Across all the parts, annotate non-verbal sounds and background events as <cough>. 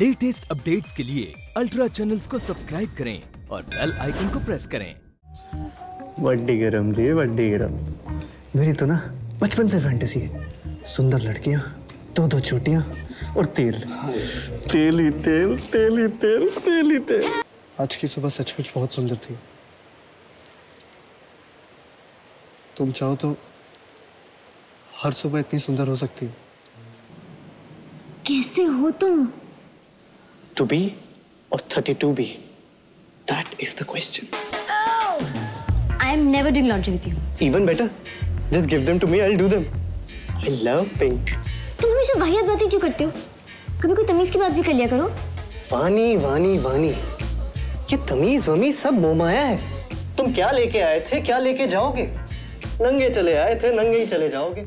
Latest updates के लिए ultra channels को सब्सक्राइब करें और बेल आइकन को प्रेस करें। वड्डी गरम जी वड्डी गरम। मेरी तो ना बचपन से फैंटेसी है। सुंदर लड़कियाँ दो दो चोटियाँ और तेल। तेल ही तेल तेल ही तेल तेल ही तेल। आज की सुबह सचमुच बहुत सुंदर थी। तुम चाहो तो हर सुबह इतनी सुंदर हो सकती हो। कैसे हो तुम? Thirty two be that is the question I am never doing laundry with you even better just give them to me I will do them I love pink तुम हमेशा वाहियात बातें क्यों करते हो? कभी कोई तमीज की बात भी कर लिया करो। वानी वानी वानी। ये तमीज वमीज सब मोमाया है। तुम क्या लेके आए थे? क्या लेके जाओगे? नंगे चले आए थे नंगे ही चले जाओगे।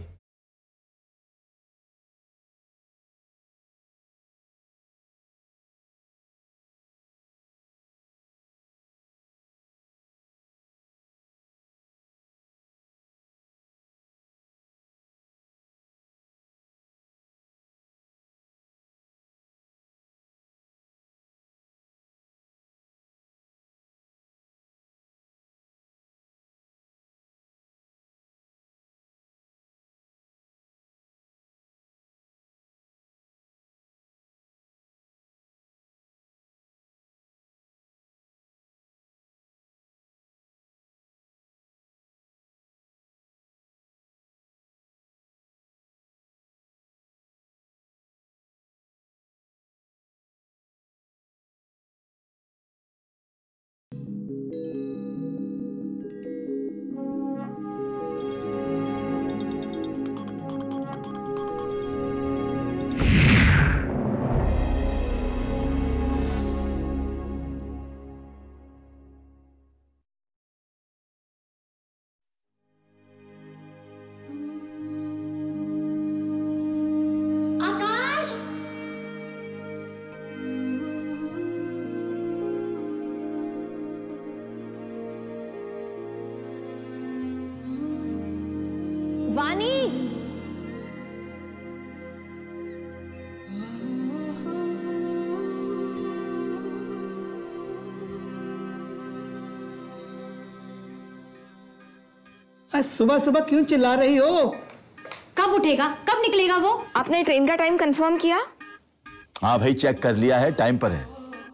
आज सुबह सुबह क्यों चिल्ला रही हो? कब उठेगा? कब निकलेगा वो? आपने ट्रेन का टाइम कंफर्म किया? हाँ भाई चेक कर लिया है टाइम पर है।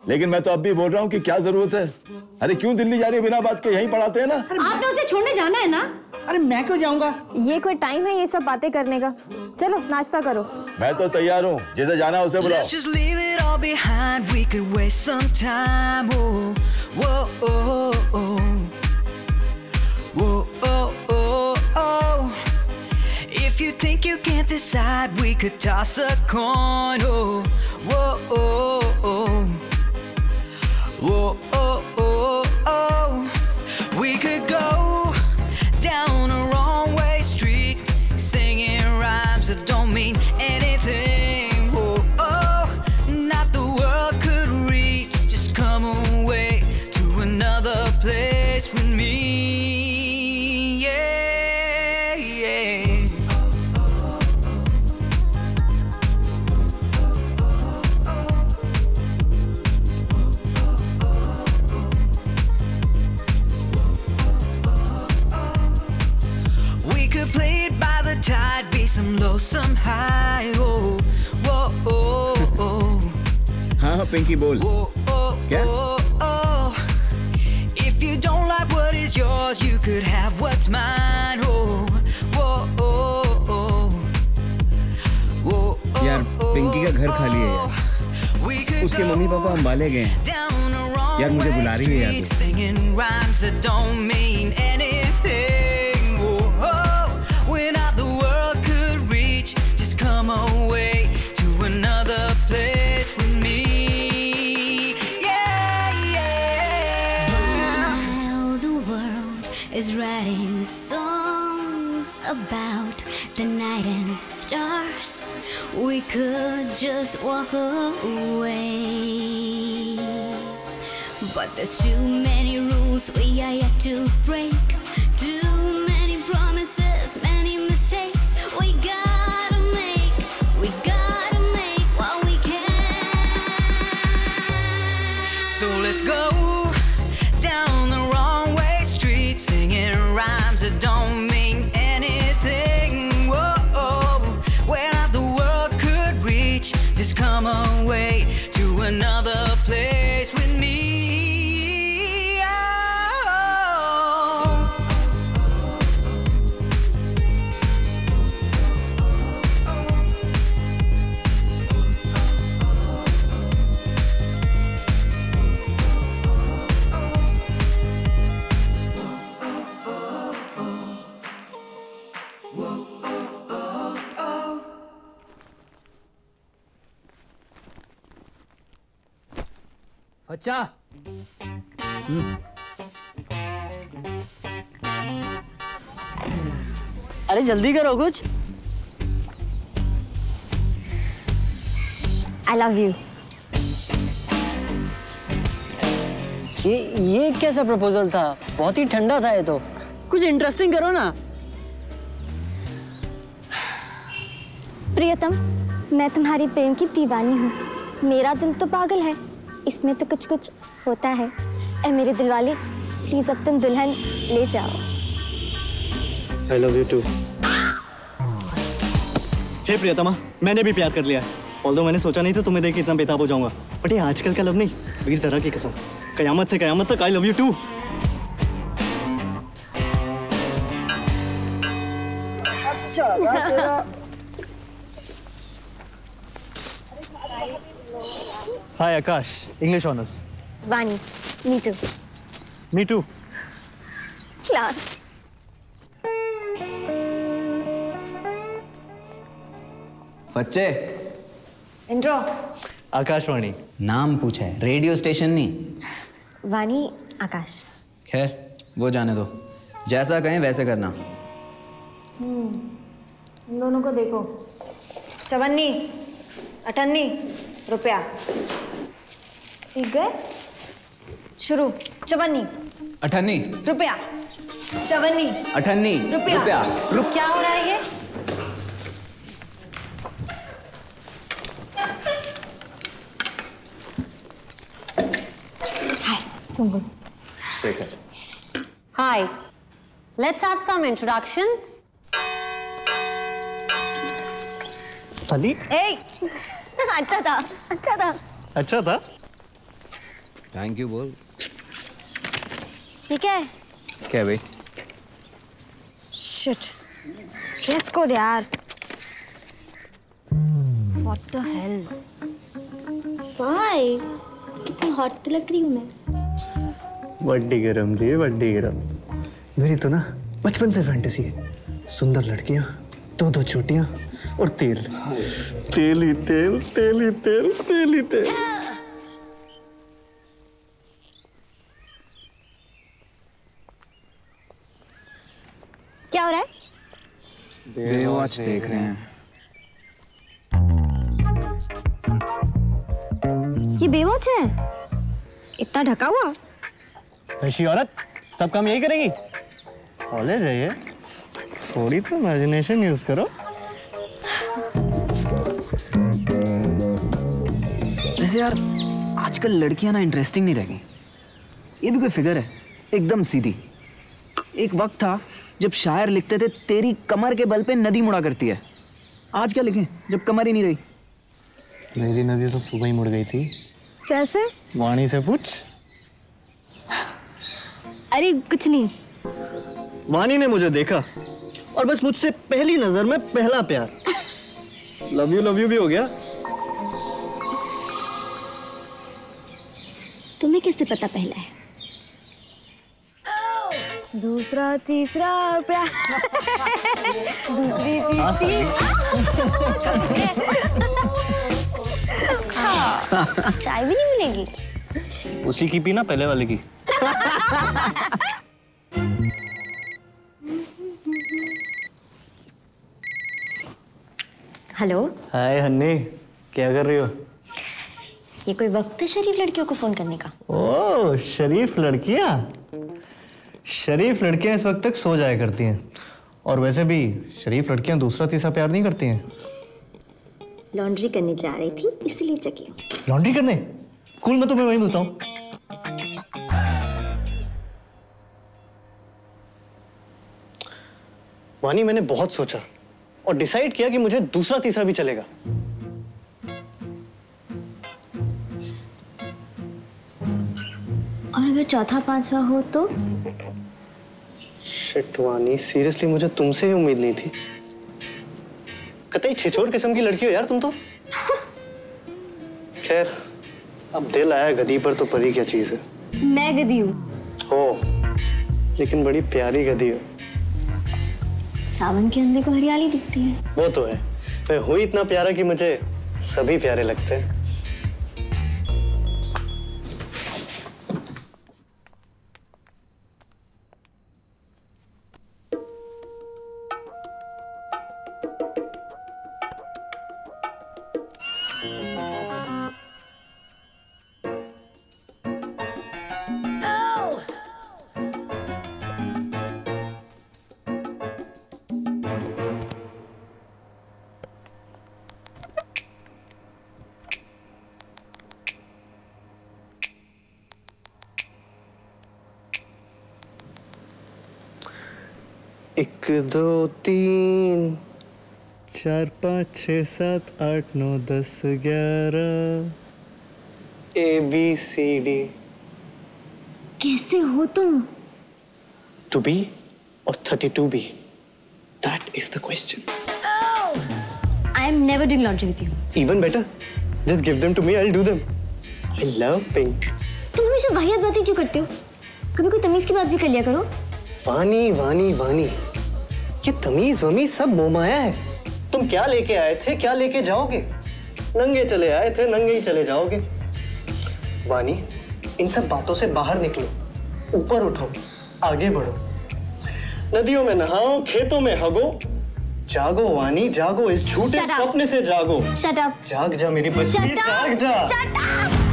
लेकिन मैं तो अब भी बोल रहा हूँ कि क्या ज़रूरत है? अरे क्यों दिल्ली जा रही है बिना बात के? यहीं पढ़ाते हैं ना? आपने उसे छोड़ने जाना है ना? अरे मैं क्यों जाऊँगा? ये कोई टाइम है ये सब बातें करने का? चलो नाश्ता करो। मैं तो तैयार हूँ। जिसे जाना उसे बुलाओ। Let's just leave it all behind. We could waste some time. Oh, whoa, oh, oh. Think you can't decide, we could toss a coin. Oh, whoa, oh, oh. Whoa, Pinky बोल oh, क्या? oh, oh. If you don't like what is yours, you could have what's mine. Oh, oh, oh. Whoa, oh, यार, पिंकी का घर खाली है यार। oh. उसके mummy papa अम्बाले गए यार, मुझे बुला रही है यार just walk away. But there's too many rules we are yet to break. जल्दी करो कुछ। आई लव यू ये ये कैसा प्रपोजल था? बहुत ही ठंडा था ये तो। कुछ इंटरेस्टिंग करो ना। प्रियतम मैं तुम्हारी प्रेम की दीवानी हूँ। मेरा दिल तो पागल है। इसमें तो कुछ कुछ होता है। ए मेरे दिल वाले प्लीज़ अब तुम दुल्हन ले जाओ। आई लव यू टू हे प्रियतमा मैंने भी प्यार कर लिया है। ऑल्दो मैंने सोचा नहीं था तुम्हें देख के इतना बेताब हो जाऊँगा। बट ये आजकल का लव नहीं वीर जरा की कसम। कयामत Se Qayamat Tak I love you to अच्छा हाय Akash English honours Vani me too me too class बच्चे इंट्रो आकाशवाणी। नाम पूछा है रेडियो स्टेशन नहीं। वानी आकाश। खैर वो जाने दो। जैसा कहें वैसे करना। इन दोनों को देखो। चवन्नी अठन्नी रुपया। सीख गए शुरू। चवन्नी। अठन्नी। रुपया। चवन्नी। अठन्नी। रुपया। रुपया। क्या हो रहा है ये? हाय सुंगुन Shekhar Hi. Let's have some introductions. सली ए अच्छा था अच्छा था अच्छा था थैंक यू बोल ठीक है? क्या भाई? शिट ड्रेस कोड यार. व्हाट द हेल बाय कितनी हॉट तो लग रही हूँ मैं। वड्डी गरम जी वड्डी गरम। मेरी तो ना बचपन से फैंटेसी है। सुंदर लड़कियाँ दो दो छोटियाँ और तेल। तेल ही तेल तेल ही तेल तेल ही तेल। क्या हो रहा है? बेवॉच देख रहे हैं। ये बेवॉच है? इतना ढका हुआ? ऐसी औरत सब काम यही करेगी? कॉलेज है ये। थोड़ी तो इमेजिनेशन यूज़ करो। वैसे यार आजकल लड़कियाँ ना इंटरेस्टिंग नहीं रह गई ये भी कोई फिगर है? एकदम सीधी। एक वक्त था जब शायर लिखते थे तेरी कमर के बल पे नदी मुड़ा करती है। आज क्या लिखें जब कमर ही नहीं रही? मेरी नदी तो सुबह ही मुड़ गई थी। कैसे? वाणी से पूछ। अरे कुछ नहीं। वानी ने मुझे देखा और बस मुझसे पहली नज़र में पहला प्यार। लव यू लव यू भी हो गया। तुम्हें कैसे पता पहला है? दूसरा तीसरा प्यार दूसरी तीसरी। अच्छा चाय भी नहीं मिलेगी? उसी की पी ना पहले वाले की। हेलो। हाय हन्नी क्या कर रही हो? ये कोई वक्त है शरीफ लड़कियों को फ़ोन करने का? ओ शरीफ लड़कियाँ? शरीफ लड़कियाँ इस वक्त तक सो जाया करती हैं। और वैसे भी शरीफ लड़कियाँ दूसरा तीसरा प्यार नहीं करती हैं। लॉन्ड्री करने जा रही थी इसीलिए हूँ। लॉन्ड्री करने? कूल मैं तुम्हें वहीं मिलता हूँ वानी मैंने बहुत सोचा और डिसाइड किया कि मुझे दूसरा तीसरा भी चलेगा और अगर चौथा पांचवा हो तो शिट वानी सीरियसली मुझे तुमसे ही उम्मीद नहीं थी कतई छिछोर किस्म की लड़की हो यार तुम तो खैर अब दिल आया गदी पर तो परी क्या चीज़ है? मैं गदी हूँ। हो लेकिन बड़ी प्यारी गदी हो। सावन के अंधे को हरियाली दिखती है। वो तो है। मैं हुई इतना प्यारा कि मुझे सभी प्यारे लगते हैं। एक दो तीन। चार पाँच छः सात आठ नौ दस ग्यारह। A B C D. कैसे हो तुम? टू बी और thirty two be that is the question I am never doing laundry with you even better just give them to me I will do them I love pink तुम हमेशा वाहियात बातें क्यों करते हो? कभी कोई तमीज की बात भी कर लिया करो। वानी वानी वानी ये तमीज वमीज सब मोमाया है। तुम क्या लेके आए थे क्या लेके जाओगे? नंगे चले आए थे नंगे ही चले जाओगे। वानी इन सब बातों से बाहर निकलो। ऊपर उठो आगे बढ़ो। नदियों में नहाओ खेतों में हगो। जागो वानी जागो इस झूठे सपने से जागो। शट अप जाग जा मेरी बच्ची शट जाग अप जा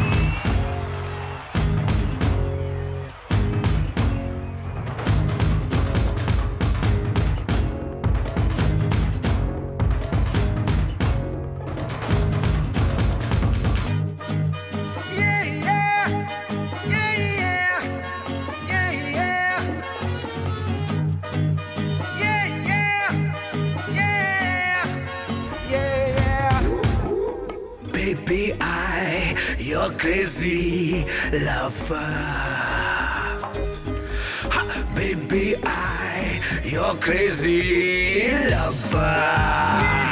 lover. Ha, baby, I, you're crazy lover.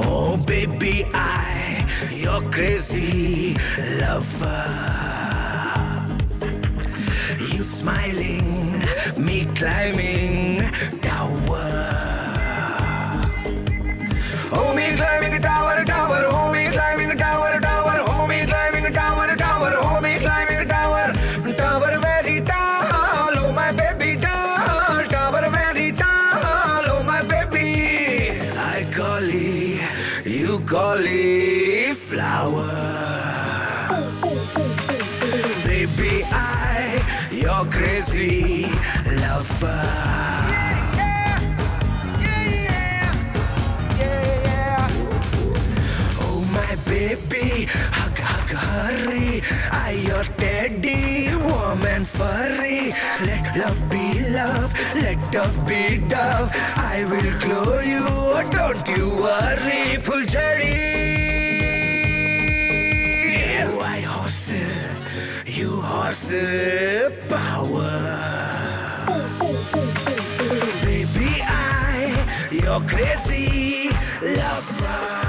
Oh, baby, I, you're crazy lover. You smiling, me climbing dove be dove. I will glow you, don't you worry. Cherry. Why horse, you horse power. Baby, I, you're crazy lover.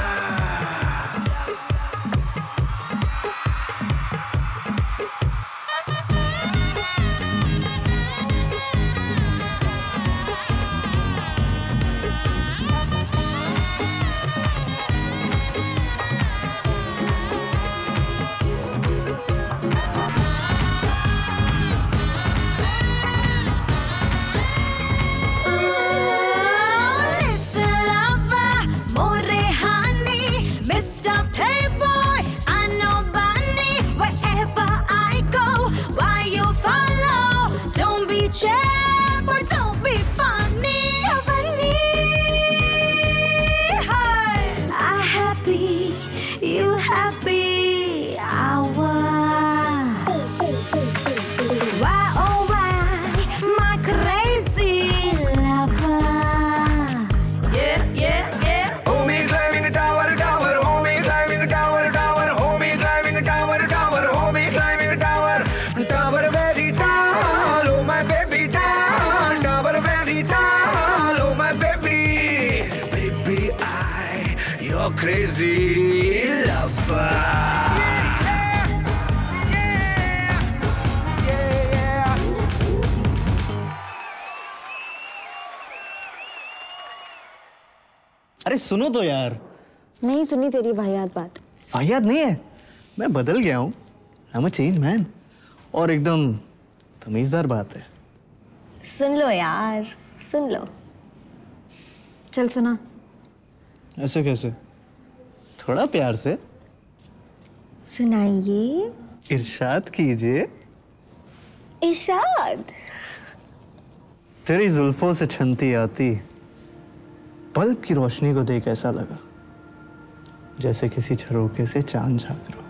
सुनो तो यार। नहीं सुनी तेरी वाहियात बात। वाहियात नहीं है? मैं बदल गया हूँ। I am a change man और एकदम तमीजदार बात है। सुन लो यार सुन लो। चल सुना। ऐसे कैसे? थोड़ा प्यार से। सुनाइए। इरशाद कीजिए। इशाद तेरी जुल्फों से छनती आती। बल्ब की रोशनी को देख ऐसा लगा जैसे किसी झरोके से चाँद झाँक रहा हो।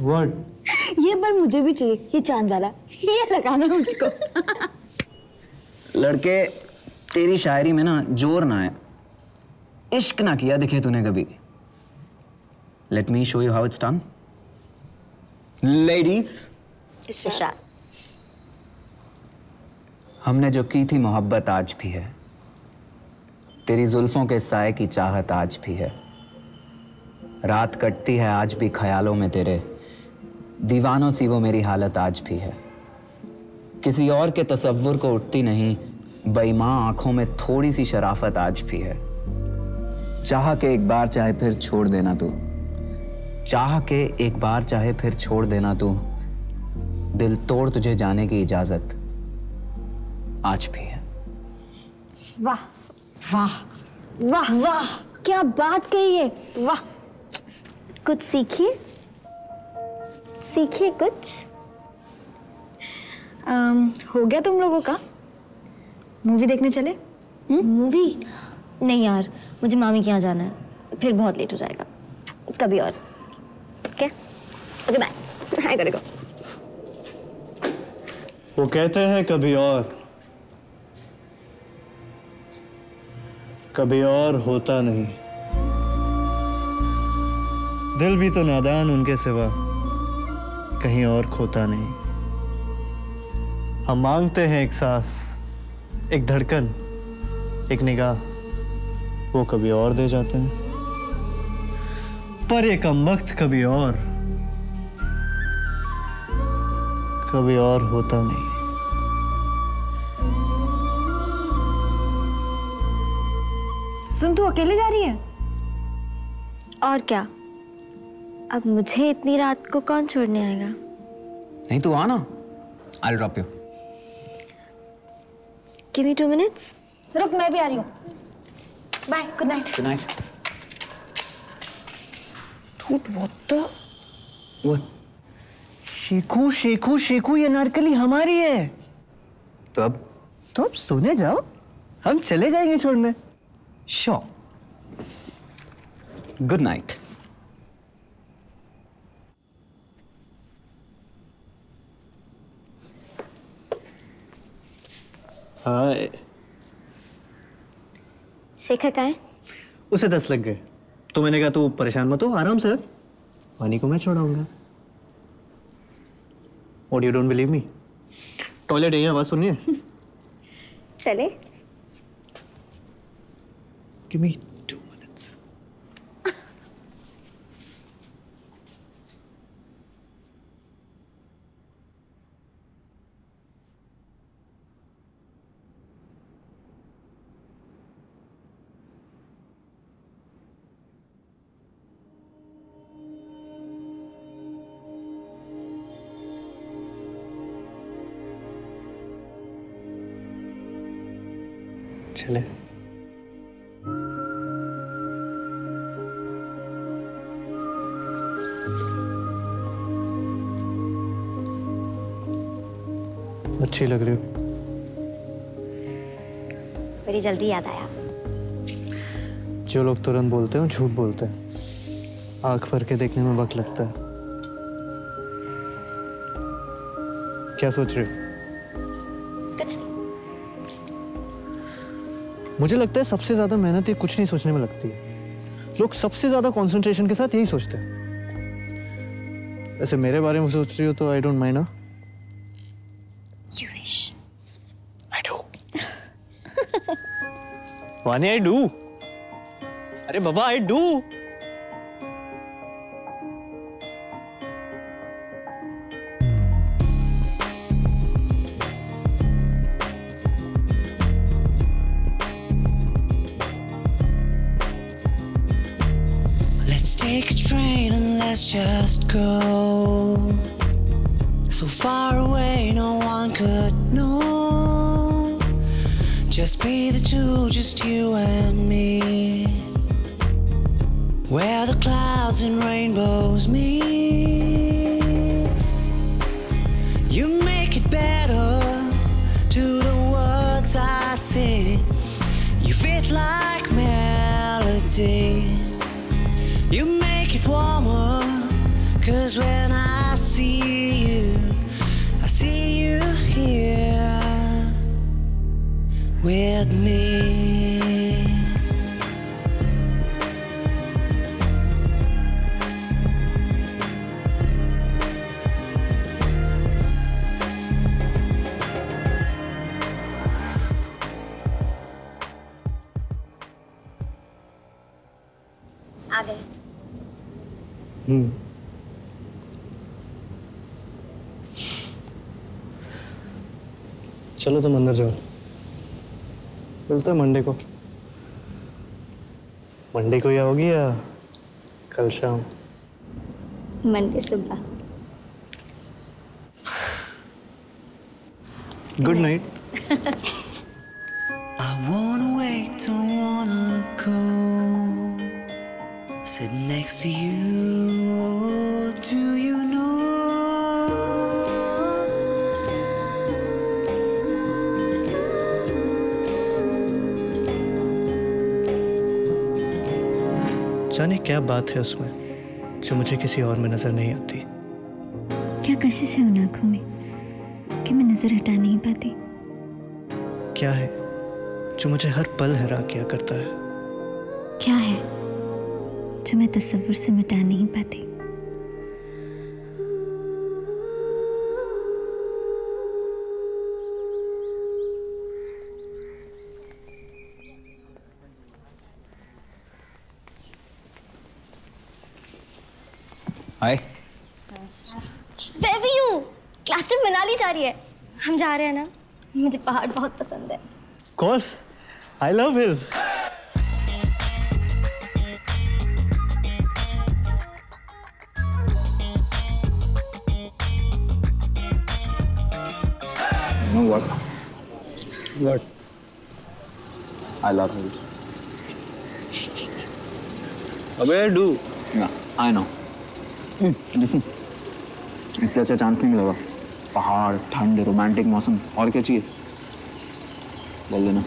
<laughs> व्हाट ये बल मुझे भी चाहिए ये चाँद वाला। ये लगाना मुझको। लड़के तेरी शायरी में ना ज़ोर ना है इश्क ना किया दिखे तूने कभी। Let me show you how it's done ladies इशारा। हमने जो की थी मोहब्बत आज भी है। तेरी जुल्फों के साय की चाहत आज भी है। रात कटती है, आज भी ख्यालों में तेरे दीवानों सी वो मेरी हालत आज भी है। किसी और के तस्वुर को उठती नहीं, बेईमां आँखों में थोड़ी सी शराफत आज भी है। चाह के एक बार चाहे फिर छोड़ देना तू। चाह के एक बार चाहे फिर छोड़ देना तू। दिल तोड़ तुझे जाने की इजाज़त। आज भी है। वाह वाह वाह वाह क्या बात कही है। वाह। कुछ सीखिए। सीखिए कुछ। अम, हो गया तुम लोगों का? मूवी देखने चले? मूवी? नहीं यार मुझे मामी के यहाँ जाना है। फिर बहुत लेट हो जाएगा। कभी और। ठीक है? ओके बाय करेगा वो कहते हैं कभी और। कभी और होता नहीं। दिल भी तो नादान उनके सिवा कहीं और खोता नहीं। हम मांगते हैं एक सांस, एक धड़कन, एक निगाह, वो कभी और दे जाते हैं। पर ये कम वक्त कभी और कभी और होता नहीं। अकेले जा रही है? और क्या? अब मुझे इतनी रात को कौन छोड़ने आएगा? नहीं तू आना। I drop you give me two minutes रुक मैं भी आ रही हूँ। Bye good night good night Dude, what? the? Sheikhu Sheikhu Sheikhu ये नारकली हमारी है। तो अब? तो अब सोने जाओ। हम चले जाएँगे छोड़ने। Sure good night hi. Shekhar कहाँ है? उसे दस लग गए। तो मैंने कहा तू परेशान मत हो आराम से वानी को मैं छोड़ाऊँगा। और you don't believe me toilet यही आवाज़ सुनिए। <laughs> चले। गिव मी चले अच्छी लग रही हो। बड़ी जल्दी याद आया। जो लोग तुरंत बोलते हैं झूठ बोलते हैं। आँख भर के देखने में वक्त लगता है। क्या सोच रहे हो? मुझे लगता है सबसे ज़्यादा मेहनत ये कुछ नहीं सोचने में लगती है। लोग सबसे ज़्यादा कॉन्सेंट्रेशन के साथ यही सोचते हैं। ऐसे मेरे बारे में सोच रही हो तो आई डोंट माइंड ना वानी आई डू अरे बाबा I do just go. So far away, no one could know. Just be the two, just you and me. Where the clouds and rainbows meet. You make it better to the words I sing. fit like We're. मिलते हैं Monday को। Monday को या होगी या कल शाम? Monday सुबह। Good night <laughs> Sit next to you, oh, to. जाने क्या बात है उसमें जो मुझे किसी और में नज़र नहीं आती। क्या कशिश है उन आँखों में कि मैं नज़र हटा नहीं पाती? क्या है जो मुझे हर पल हैरान किया करता है? क्या है जो मैं तस्वुर से मिटा नहीं पाती? मनाली जा रही है। हम जा रहे हैं ना। मुझे पहाड़ बहुत पसंद है। Course I love hills no what what I love hills अबे डू आई नो लिसन इससे अच्छा चांस नहीं मिलेगा। पहाड़ ठंड रोमांटिक मौसम और क्या चाहिए? बोल देना।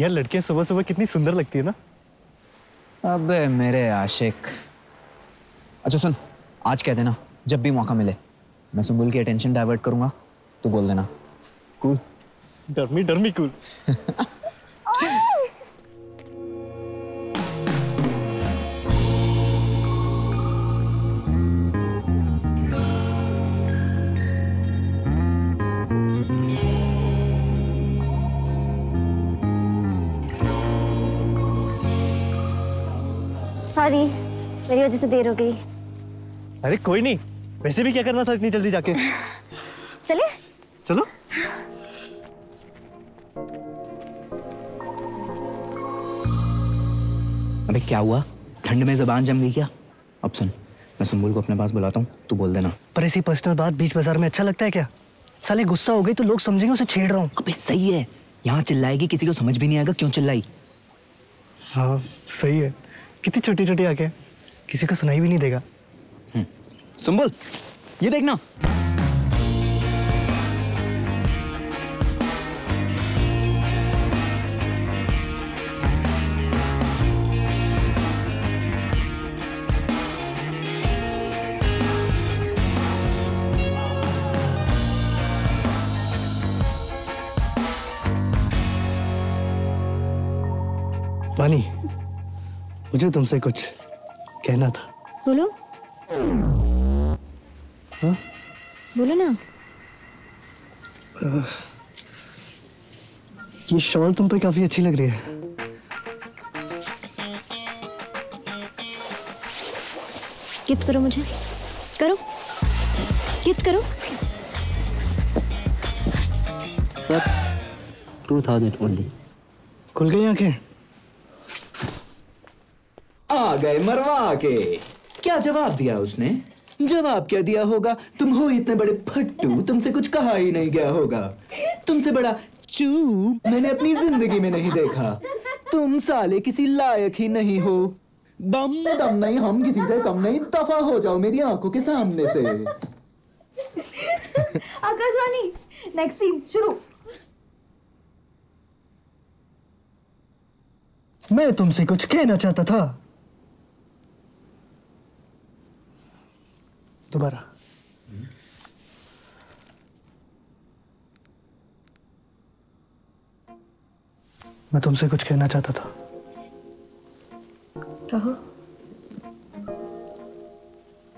यार लड़कियाँ सुबह सुबह कितनी सुंदर लगती है ना। अबे मेरे आशिक। अच्छा सुन आज कह देना जब भी मौका मिले मैं सुबुल की अटेंशन डाइवर्ट करूँगा तो बोल देना। कूल डरमी डरमी कूल से देर हो गई। अरे कोई नहीं वैसे भी क्या करना था इतनी जल्दी जाके? चले। चलो। अबे क्या हुआ? ठंड में जबान जम गई क्या? अब सुन मैं सुम्बुल को अपने पास बुलाता हूँ तू बोल देना। पर ऐसी पर्सनल बात बीच बाज़ार में अच्छा लगता है क्या? साले गुस्सा हो गई तो लोग समझेंगे उसे छेड़ रहा हूँ। अबे सही है यहाँ चिल्लाएगी किसी को समझ भी नहीं आएगा क्यों चिल्लाई? हाँ सही है। कितनी छोटी छोटी आके किसी को सुनाई भी नहीं देगा। सुम्बुल ये देखना। वानी मुझे तुमसे कुछ कहना था। बोलो। हाँ? बोलो ना। ये शॉल तुम पे काफ़ी अच्छी लग रही है। गिफ्ट करो मुझे। करो। गिफ्ट करो। सर टू थाउज़ेंड ओनली खुल गई आँखें? आ गए मरवा के। क्या जवाब दिया उसने? जवाब क्या दिया होगा? तुम हो इतने बड़े फट्टू तुमसे कुछ कहा ही नहीं गया होगा। तुमसे बड़ा चूप मैंने अपनी ज़िंदगी में नहीं देखा। तुम साले किसी लायक ही नहीं हो। दम दम नहीं हम किसी से कम नहीं। दफ़ा हो जाओ मेरी आँखों के सामने से। आकाशवाणी नेक्स्ट सीन शुरू। मैं तुमसे कुछ कहना चाहता था। दोबारा मैं तुमसे कुछ कहना चाहता था कहो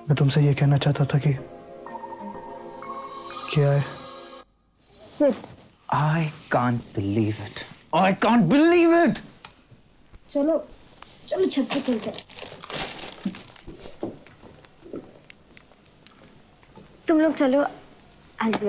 मैं तुमसे ये कहना चाहता था कि क्या है shit I can't believe it. I can't believe it. चलो चलो छत पे खेलते हैं। तुम लोग चलो आई सी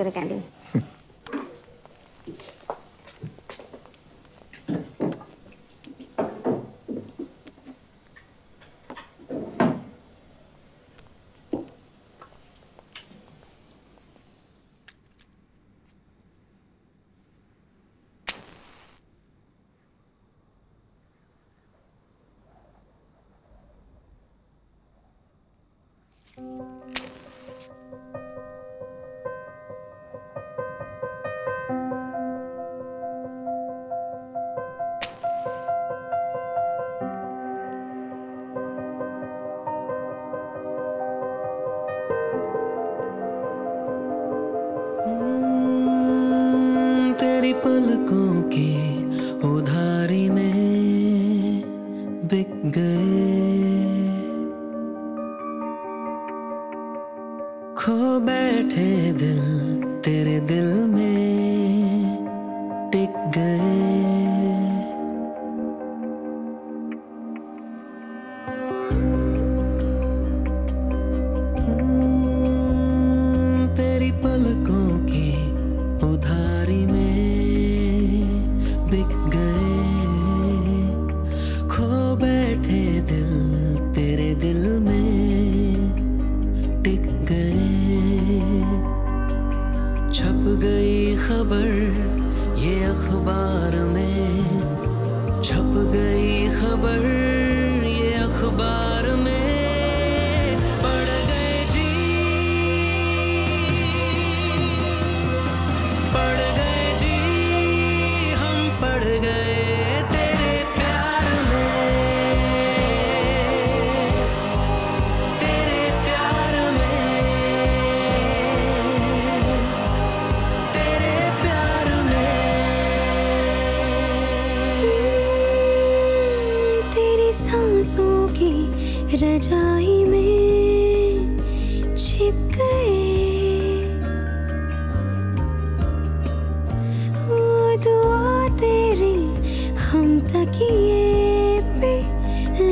तकिए पे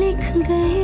लिख गए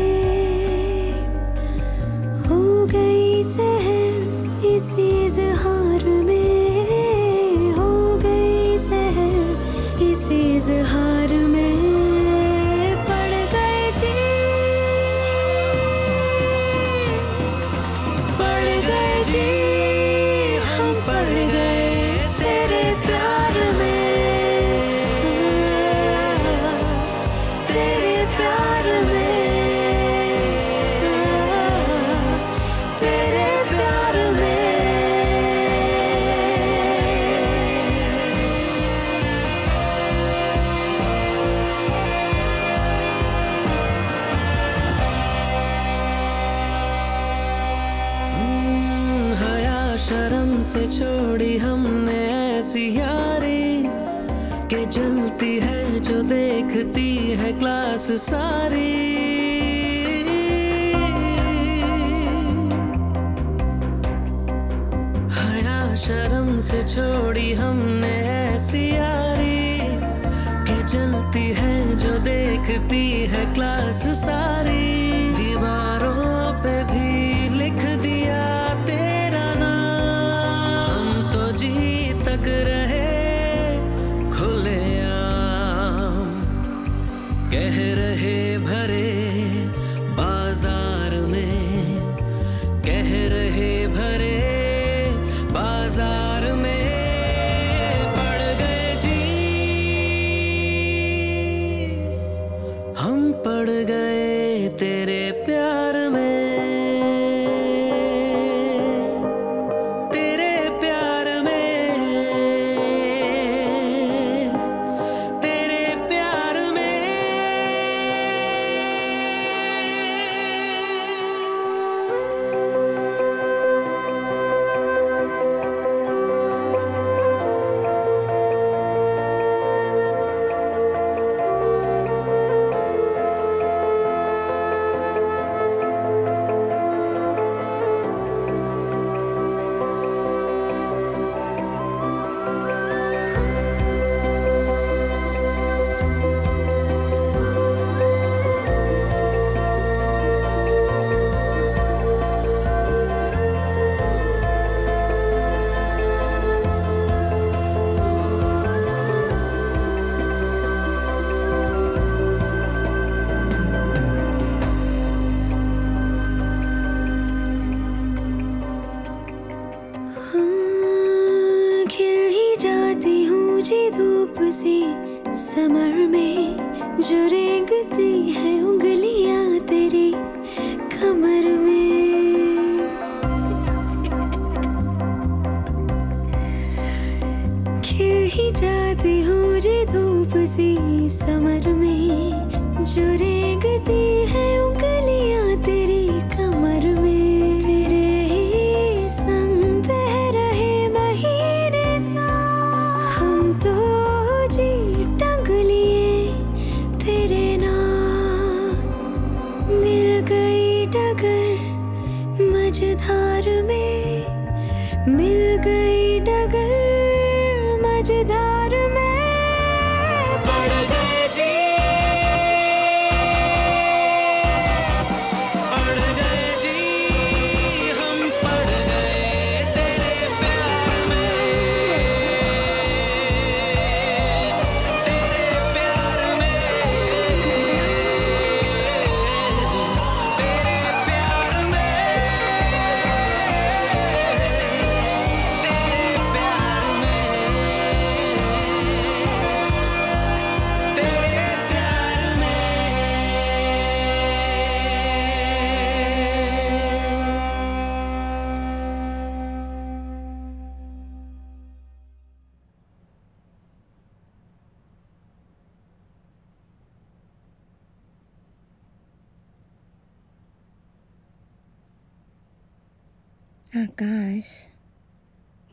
आकाश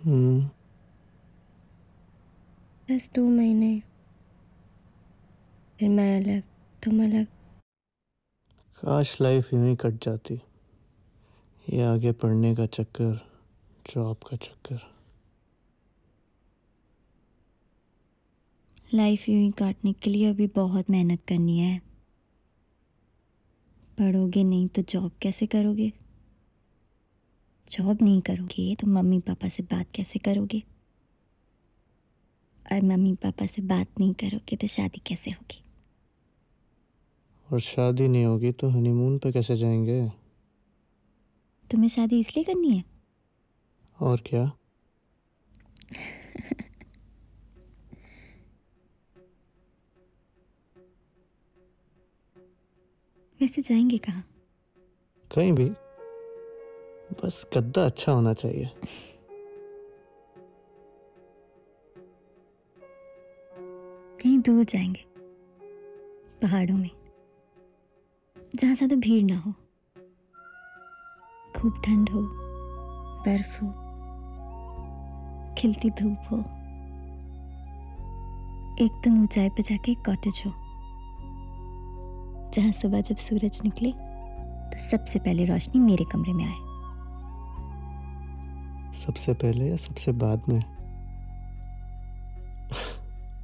हम्म बस दो महीने फिर मैं अलग तुम अलग काश लाइफ यूँ ही कट जाती। ये आगे पढ़ने का चक्कर जॉब का चक्कर। लाइफ यूँ ही काटने के लिए अभी बहुत मेहनत करनी है। पढ़ोगे नहीं तो जॉब कैसे करोगे? जॉब नहीं करोगे तो मम्मी पापा से बात कैसे करोगे? और मम्मी पापा से बात नहीं करोगे तो शादी कैसे होगी? और शादी नहीं होगी तो हनीमून पे कैसे जाएँगे? तुम्हें शादी इसलिए करनी है? और क्या? <laughs> वैसे जाएँगे कहाँ? कहीं भी। बस गद्दा अच्छा होना चाहिए। कहीं दूर जाएँगे, पहाड़ों में, जहाँ ज़्यादा भीड़ ना हो। खूब ठंड हो, बर्फ़ हो, खिलती धूप हो, एकदम ऊंचाई पर जाके एक कॉटेज हो, जहाँ सुबह जब सूरज निकले तो सबसे पहले रोशनी मेरे कमरे में आए। सबसे पहले या सबसे बाद में?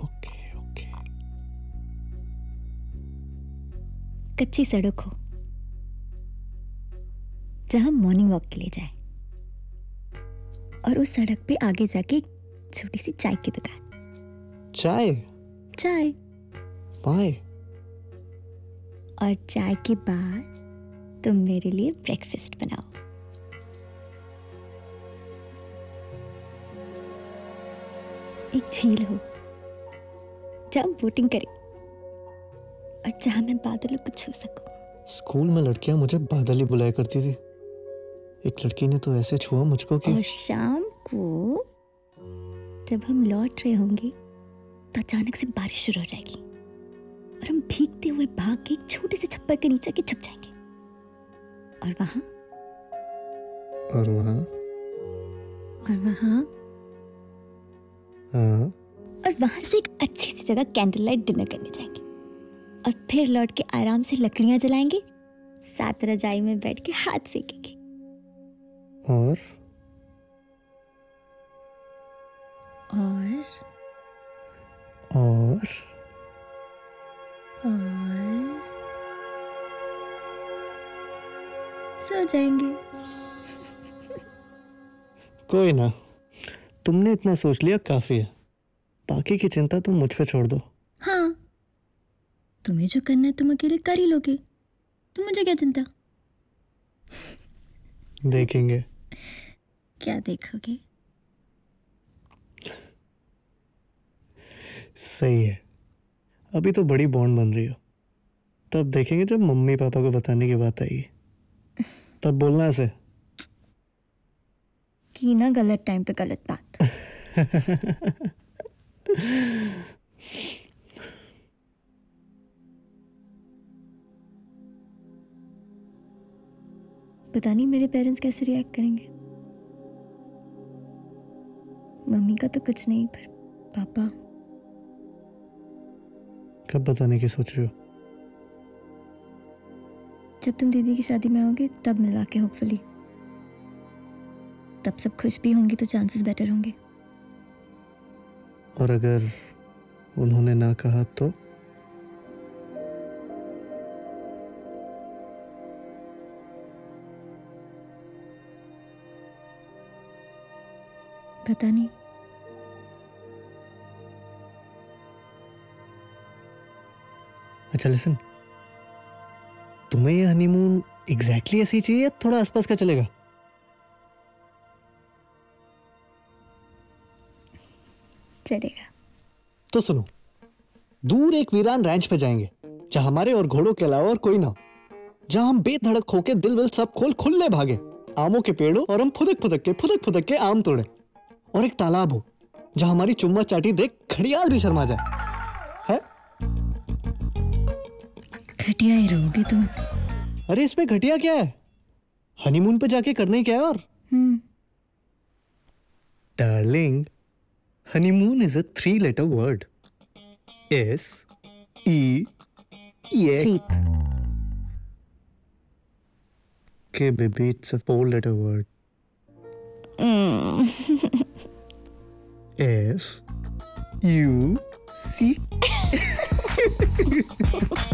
ओके ओके कच्ची सड़क हो जहाँ मॉर्निंग वॉक के लिए जाए और उस सड़क पे आगे जाके एक छोटी सी चाय की दुकान। चाय? चाय। वाई और चाय के बाद तुम मेरे लिए ब्रेकफास्ट बनाओ। एक झील हो। जहाँ बोटिंग करें। और जहाँ मैं बादलों को छू सकूँ। स्कूल में लड़कियाँ मुझे बादल ही बुलाया करती थी। एक लड़की ने तो ऐसे छुआ मुझको कि और शाम को जब हम लौट रहे होंगे तो अचानक से बारिश शुरू हो जाएगी। और हम भीगते हुए भाग के एक छोटे से छप्पर के नीचे के छुप जाएँगे। और वहाँ और वहाँ? और वहाँ हाँ। और वहाँ से एक अच्छी सी जगह कैंडल लाइट डिनर करने जाएँगे। और फिर लौट के आराम से लकड़ियाँ जलाएँगे सात रजाई में बैठ के हाथ सेकेंगे। और? और? और? और? सो जाएँगे। <laughs> कोई ना। तुमने इतना सोच लिया काफ़ी है। बाकी की चिंता तुम मुझ पे छोड़ दो। हाँ। तुम्हें जो करना है तुम अकेले कर ही लोगे। तो मुझे क्या चिंता? देखेंगे। क्या देखोगे? सही है। अभी तो बड़ी बॉन्ड बन रही हो। तब देखेंगे जब मम्मी पापा को बताने की बात आएगी। तब बोलना ऐसे की ना गलत टाइम पे गलत बात। पता नहीं मेरे पेरेंट्स कैसे रिएक्ट करेंगे। मम्मी का तो कुछ नहीं पर पापा। कब बताने की सोच रही हो? जब तुम दीदी की शादी में आओगे तब मिलवा के होपफुली तब सब खुश भी होंगे तो चांसेस बेटर होंगे। और अगर उन्होंने ना कहा तो? पता नहीं। अच्छा लिसन तुम्हें ये हनीमून एग्जैक्टली ऐसी चाहिए या थोड़ा आसपास का चलेगा? चलेगा। तो सुनो दूर एक वीरान रैंच पे जाएँगे जहाँ हमारे और घोड़ों के अलावा और कोई ना जहाँ हम बेधड़क होके दिल विल सब खोल खुले भागे आमों के पेड़ों और हम फुदक फुदक के फुदक फुदक के आम तोड़े और एक तालाब हो जहाँ हमारी चुम्मा चाटी देख खड़ियाल भी शर्मा जाए। है? घटिया ही रहोगे तुम। अरे इसमें घटिया क्या है? हनीमून पे जाके करने क्या है और? हम्म। Honeymoon is a three letter word. S E E. Creep. Okay, baby, it's a four letter word. Mm. F U C. <laughs>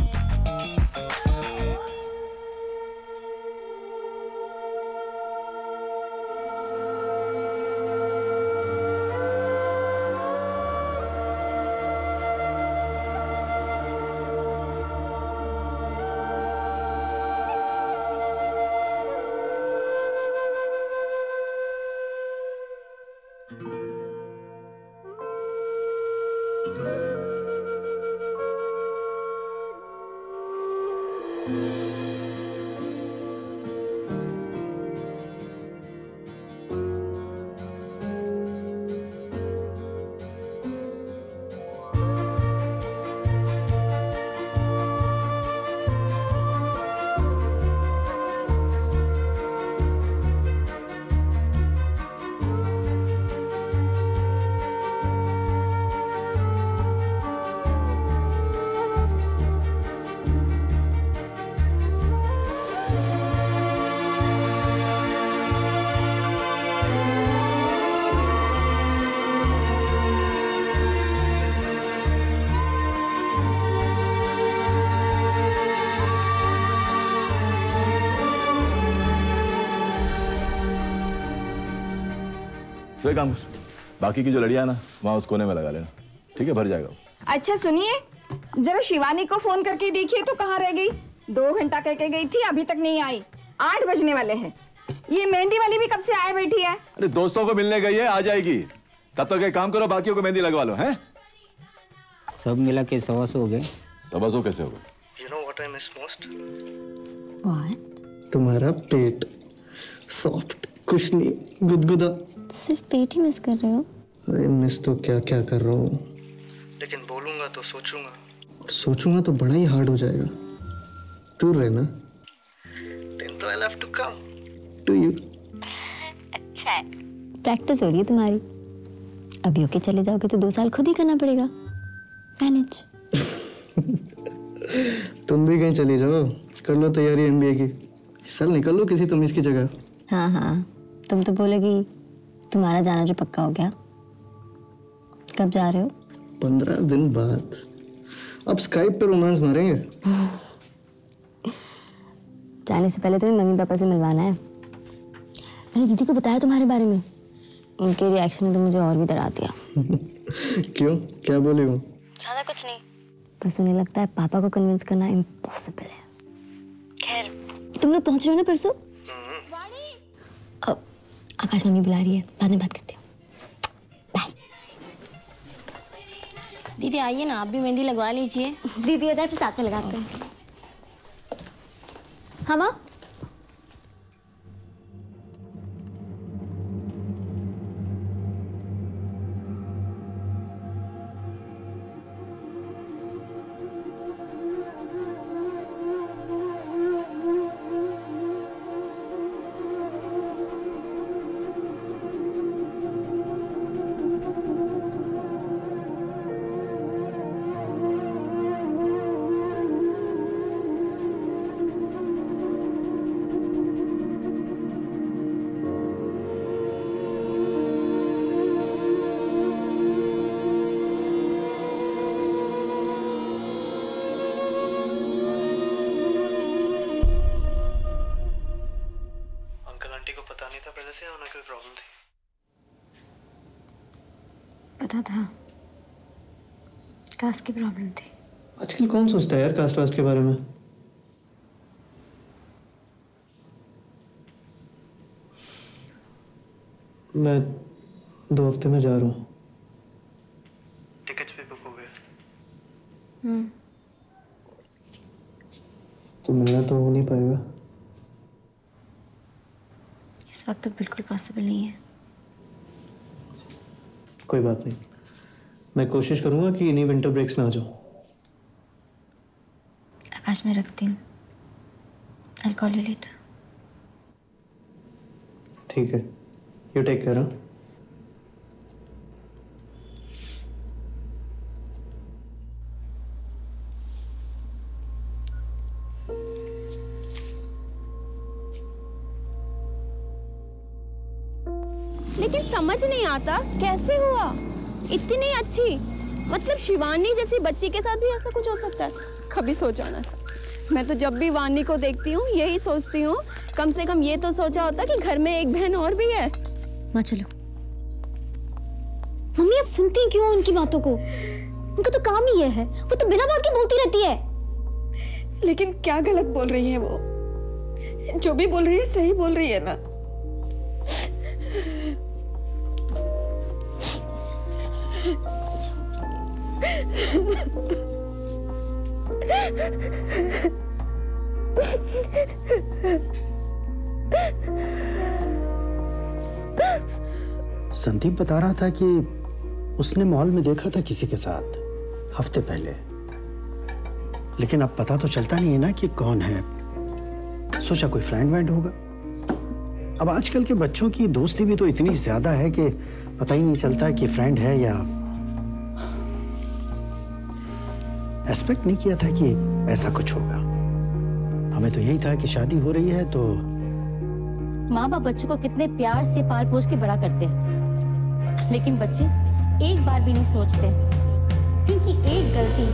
बाकी की जो लड़ियाँ है ना वहाँ उस कोने में लगा लेना। ठीक है भर जाएगा अच्छा सुनिए जरा शिवानी को फ़ोन करके देखिए तो कहाँ रह गई? दो घंटा कह के गई थी अभी तक नहीं आई। आठ बजने वाले हैं। ये मेहंदी वाली भी कब से आए बैठी है? अरे दोस्तों को मिलने गई है आ जाएगी। तब तक एक काम करो बाकियों को मेहंदी लगवा लो हैं? सब मिला के सवा सौ हो गए। सवा सौ कैसे most? What? तुम्हारा पेट सॉफ्ट कुशनी गुदगुदा। सिर्फ़ पेट ही मिस कर रहे हो? अरे मिस तो क्या क्या कर रहा हूँ? लेकिन बोलूँगा तो सोचूँगा। और सोचूँगा तो बड़ा ही हार्ड हो जाएगा। दूर रहना देन तो I love to come to you अच्छा है। प्रैक्टिस हो रही है तुम्हारी। अभी होके चले जाओगे तो दो साल खुद ही करना पड़ेगा। मैनेज <laughs> तुम भी कहीं चली जाओ। कर लो तैयारी एमबीए की। इस साल निकल लो किसी तुम इसकी जगह। हाँ हाँ। तुम तो बोलोगी तुम्हारा जाना जो पक्का हो गया। कब जा रहे हो? पंद्रह दिन बाद। अब स्काइप पे रोमांस मारेंगे? जाने से पहले तुम्हें मम्मी पापा से मिलवाना है। मैंने दीदी को बताया तुम्हारे बारे में। उनके रिएक्शन ने तो मुझे और भी डरा दिया। <laughs> क्यों? क्या बोले वो? ज़्यादा कुछ नहीं। बस उन्हें लगता है पापा को कन्विंस करना इम्पॉसिबल है। खैर। तुम लोग पहुँच रहे हो ना परसों? आकाश मम्मी बुला रही है। बाद में बात करते दीदी आइए ना आप भी मेहंदी लगवा लीजिए। दीदी आ जाए फिर साथ में लगाते हैं। हाँ पता था। कास्ट की प्रॉब्लम थी। आजकल कौन सोचता है यार कास्ट वास्ट के बारे मैं दो हफ़्ते में जा रहा हूँ टिकट्स भी बुक हो गए हम्म तो मिलना तो हो नहीं पाएगा इस वक्त तो बिल्कुल पॉसिबल नहीं है कोई बात नहीं मैं कोशिश करूँगा कि इन्हीं विंटर ब्रेक्स में आ जाऊँ। आकाश में रखती हूँ। ठीक है। यू टेक केयर हाँ? अच्छी मतलब शिवानी जैसी बच्ची के साथ भी ऐसा कुछ हो सकता है? कभी सोचा ना था। मैं तो जब भी वानी को देखती हूँ यही सोचती हूँ। कम से कम ये तो सोचा होता कि घर में एक बहन और भी है। माँ चलो। मम्मी अब सुनती हैं क्यों उनकी बातों को? उनका तो काम ही ये है। वो तो बिना बात के बोलती रहती है। लेकिन क्या गलत बोल रही है वो? जो भी बोल रही है सही बोल रही है ना? संदीप बता रहा था कि उसने मॉल में देखा था किसी के साथ, हफ़्ते पहले। लेकिन अब पता तो चलता नहीं है ना कि कौन है। सोचा कोई फ्रेंड वेंड होगा। अब आजकल के बच्चों की दोस्ती भी तो इतनी ज़्यादा है कि पता ही नहीं चलता कि फ्रेंड है या एक्सपेक्ट नहीं किया था कि ऐसा कुछ होगा। हमें तो यही था कि शादी हो रही है तो माँ बाप बच्चों को कितने प्यार से पाल पोष के बड़ा करते हैं। लेकिन बच्चे एक बार भी नहीं सोचते, क्योंकि एक गलती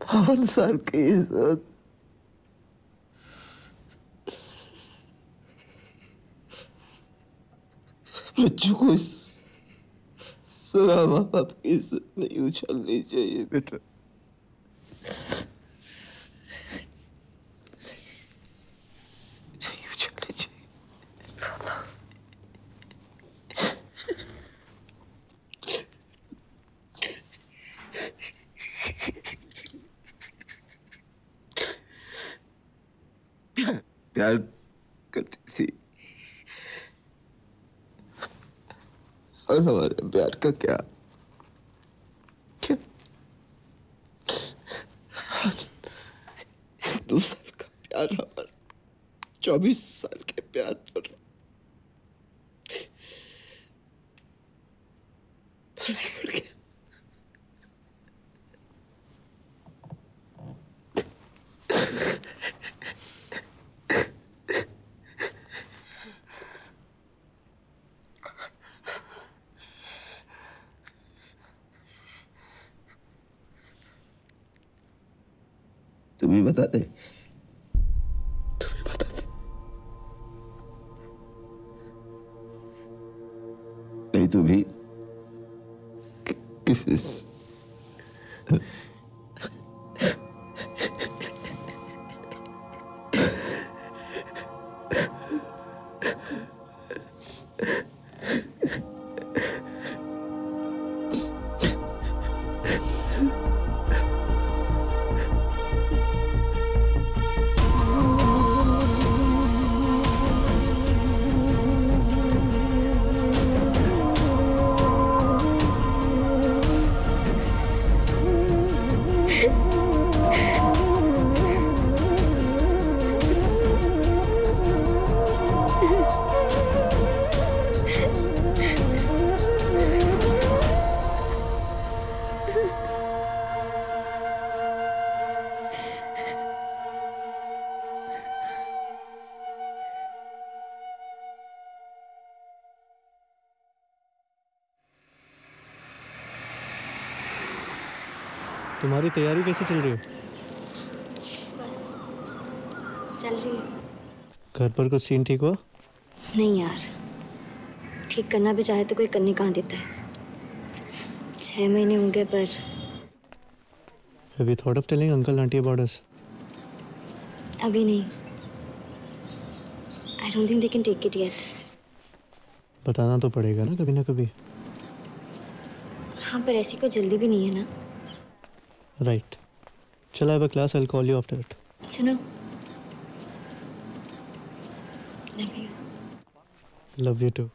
बावन साल की इज़्ज़त बच्चों को तरह माँ बाप की इज़्ज़त नहीं उछलनी चाहिए बेटा। तुम्हारी तैयारी कैसे चल रही है? बस। चल रही है। घर पर कुछ सीन ठीक हुआ? नहीं यार। ठीक करना भी चाहे तो कोई करने कहाँ देता है। छह महीने हो गए पर। Have you thought of telling uncle auntie about us? अभी नहीं। I don't think they can take it yet बताना तो पड़ेगा ना कभी ना कभी। हाँ पर ऐसी कोई जल्दी भी नहीं है ना। राइट चल I have class I will call you after it सुनो love you love you too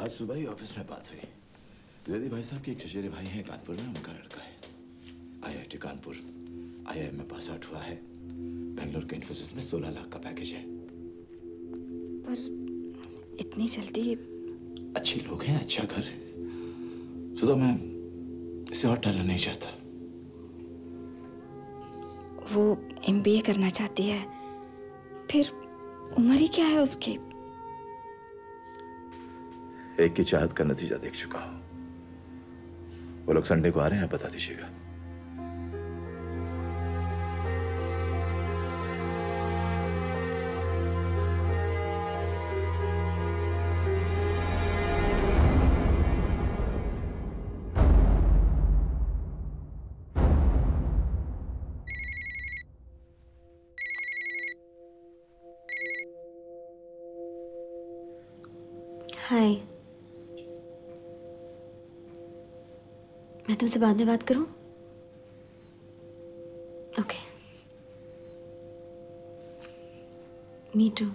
आज सुबह ही ऑफ़िस में बात हुई। द्विवेदी भाई साहब के एक चचेरे भाई हैं कानपुर में उनका लड़का है। आईआईटी कानपुर। आईआईएम में पास आउट हुआ है। बेंगलोर के इन्फोसिस में 16 लाख का पैकेज है। पर इतनी जल्दी अच्छे लोग हैं अच्छा घर है। सुधा मैं इसे और टालना नहीं चाहता। वो एमबीए करना चाहती है फिर उम्र ही क्या है उसकी? एक की चाहत का नतीजा देख चुका हूँ। वो लोग संडे को आ रहे हैं बता दीजिएगा। हाय। मैं तुमसे बाद में बात करूँ? Okay me too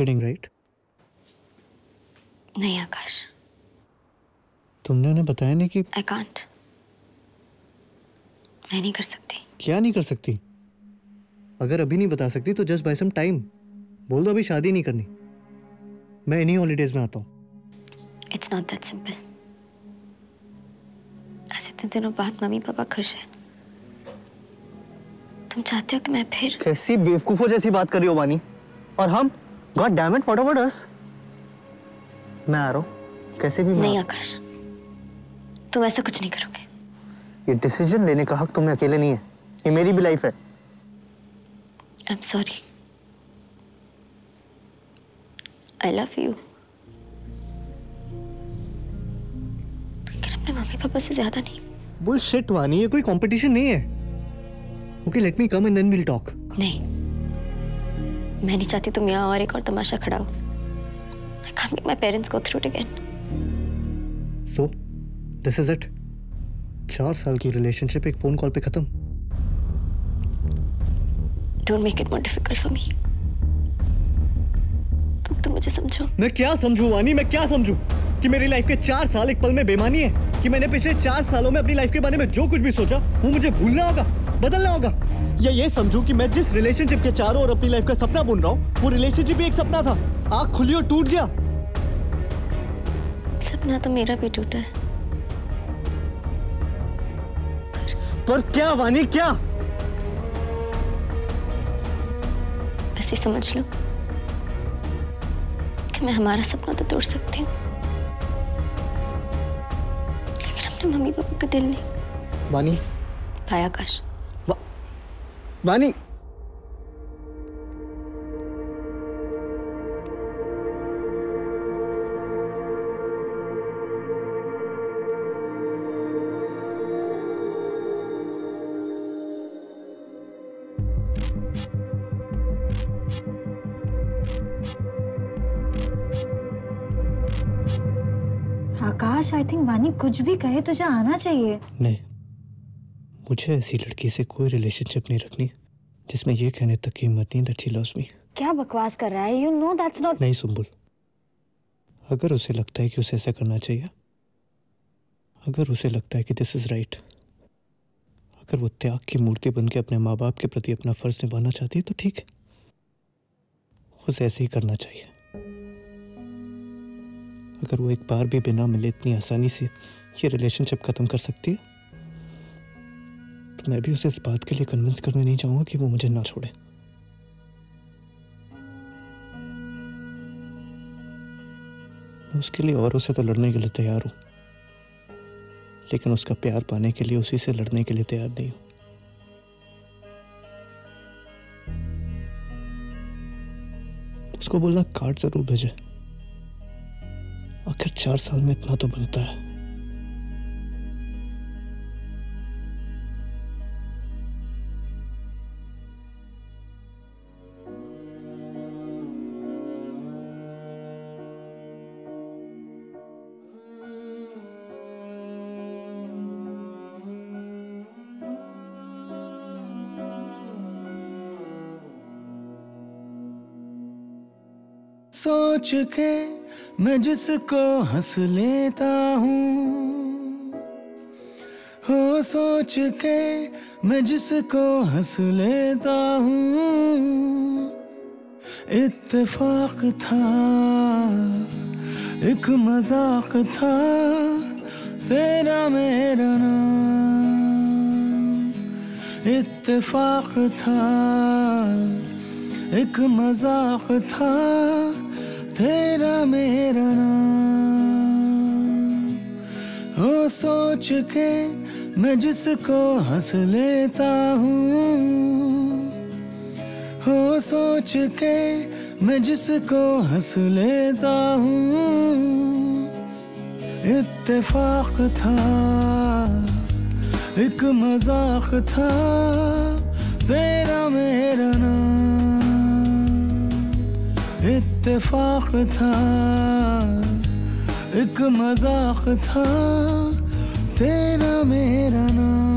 kidding right नहीं आकाश। तुमने उन्हें बताया नहीं कि आई कांट मैं नहीं कर सकती। क्या नहीं कर सकती? अगर अभी नहीं बता सकती तो जस्ट बाय सम टाइम बोल दो अभी शादी नहीं करनी। मैं इन्हीं हॉलीडेज में आता हूँ। इट्स नॉट दैट सिंपल ऐसे इतने दिनों बाद मम्मी पापा खुश हैं। तुम चाहते हो कि मैं फिर कैसी बेवकूफों जैसी बात कर रही हो वानी? और हम? God damn it what about us मैं आ रहा हूँ। कैसे भी नहीं आकाश। तुम ऐसा कुछ नहीं करोगे। ये डिसीज़न लेने का हक तुम्हें अकेले नहीं है। ये मेरी भी लाइफ है। I am sorry I love you अपने मम्मी पापा से ज़्यादा नहीं। बुलशिट वानी ये कोई कंपटीशन नहीं है। Okay let me come and then will talk नहीं। मैं नहीं चाहती तुम यहाँ और एक और तमाशा खड़ा हो। I can't make my parents go through it again so this is it चार साल की रिलेशनशिप एक फ़ोन कॉल पे खत्म? Don't make it more difficult for me तुम तो मुझे समझो। मैं क्या समझू वानी? मैं क्या समझू कि मेरी लाइफ के चार साल एक पल में बेमानी है? कि मैंने पिछले चार सालों में अपनी लाइफ के बारे में जो कुछ भी सोचा वो मुझे भूलना होगा बदलना होगा? या ये समझू कि मैं जिस रिलेशनशिप के चारों और अपनी लाइफ का सपना बुन रहा हूँ वो रिलेशनशिप भी एक सपना था। आग खुली और टूट गया। सपना तो मेरा भी टूटा है। पर क्या वानी क्या? बस ये समझ लो। कि मैं हमारा सपना तो तोड़ सकती हूँ। लेकिन अपने मम्मी पापा का दिल नहीं। वानी? भाई आकाश। वानी? वानी कुछ भी कहे तुझे आना चाहिए। नहीं मुझे ऐसी लड़की से कोई रिलेशनशिप नहीं रखनी जिसमें ये कहने तक की हिम्मत नहीं दैट शी लव्स मी क्या बकवास कर रहा है? यू नो दैट्स नॉट नहीं सुम्बुल। अगर उसे लगता है कि उसे ऐसा करना चाहिए अगर उसे लगता है कि दिस इज़ राइट अगर वो त्याग की मूर्ति बन के अपने माँ बाप के प्रति अपना फ़र्ज़ निभाना चाहती है तो ठीक। है उसे ऐसे ही करना चाहिए। अगर वो एक बार भी बिना मिले इतनी आसानी से ये रिलेशनशिप खत्म कर सकती है तो मैं भी उसे इस बात के लिए कन्विंस करने नहीं चाहूँगा कि वो मुझे ना छोड़े। मैं उसके लिए औरों से तो लड़ने के लिए तैयार हूँ, लेकिन उसका प्यार पाने के लिए उसी से लड़ने के लिए तैयार नहीं हूँ। उसको बोलना कार्ड ज़रूर भेजे। आखिर चार साल में इतना तो बनता है। सोच के मैं जिसको हंस लेता हूँ, हो सोच के मैं जिसको हंस लेता हूँ, इत्तेफाक था, एक मज़ाक था, तेरा मेरा नाम, इत्तेफाक था, एक मज़ाक था तेरा मेरा नाम। हो सोच के मैं जिसको हंस लेता हूँ। हो सोच के मैं जिसको हंस लेता हूँ। इत्तेफाक था, एक मज़ाक था। तेरा मेरा नाम। इत्तेफाक था एक मज़ाक था तेरा मेरा नाम।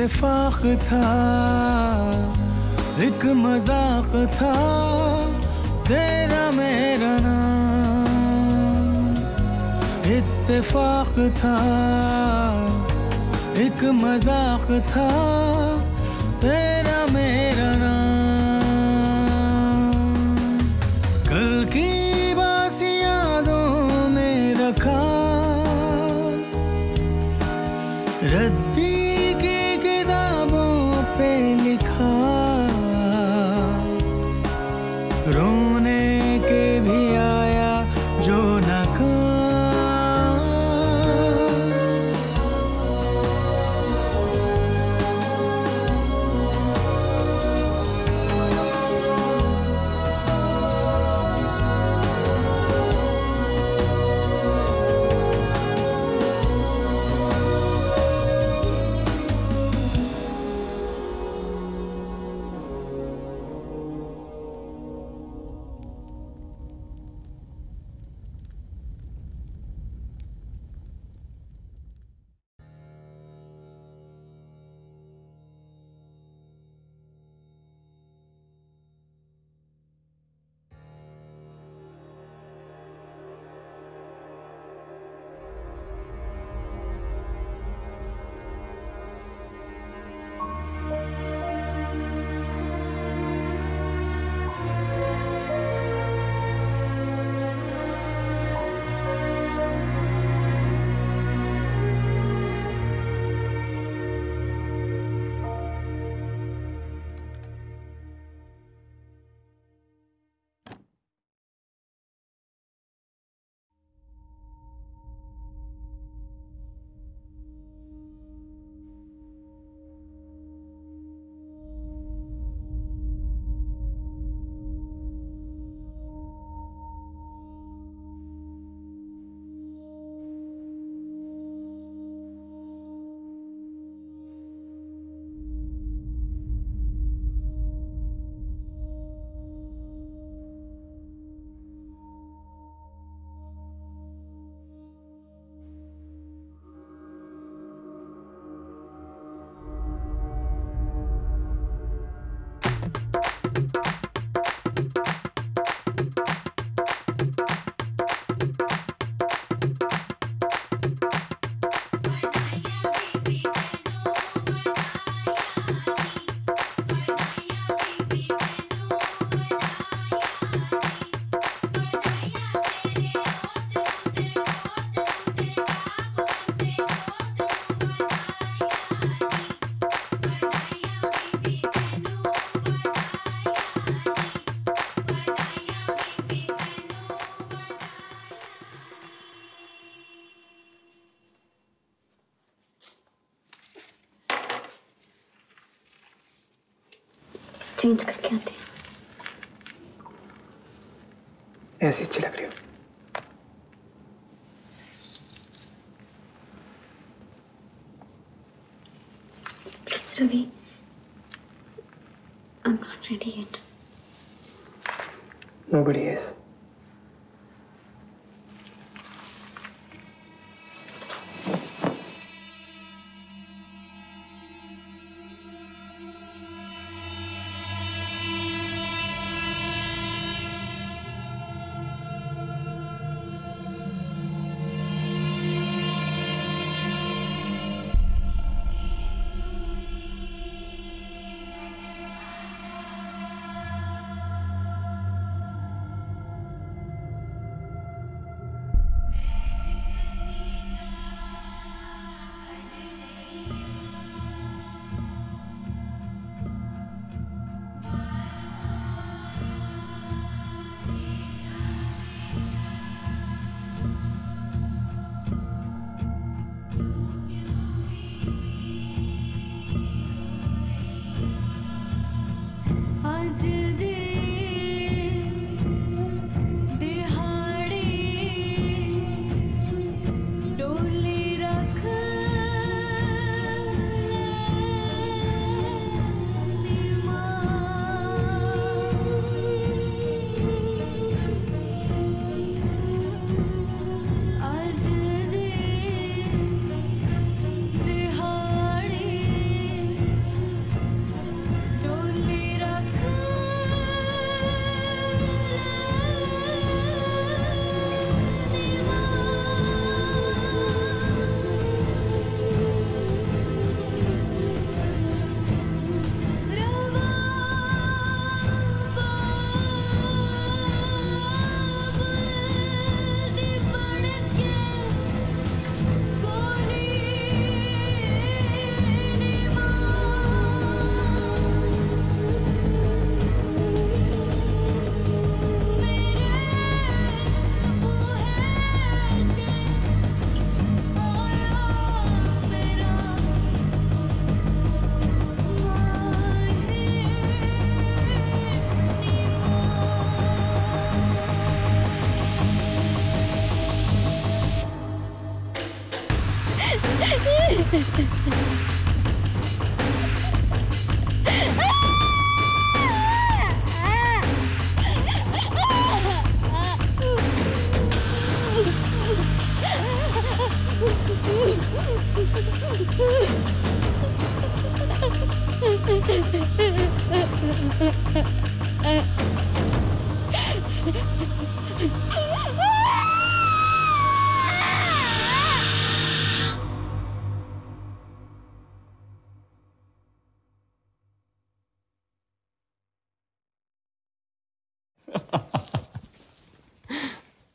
इतफाक़ था एक मज़ाक था तेरा मेरा नाम। इतफाक था एक मज़ाक था तेरा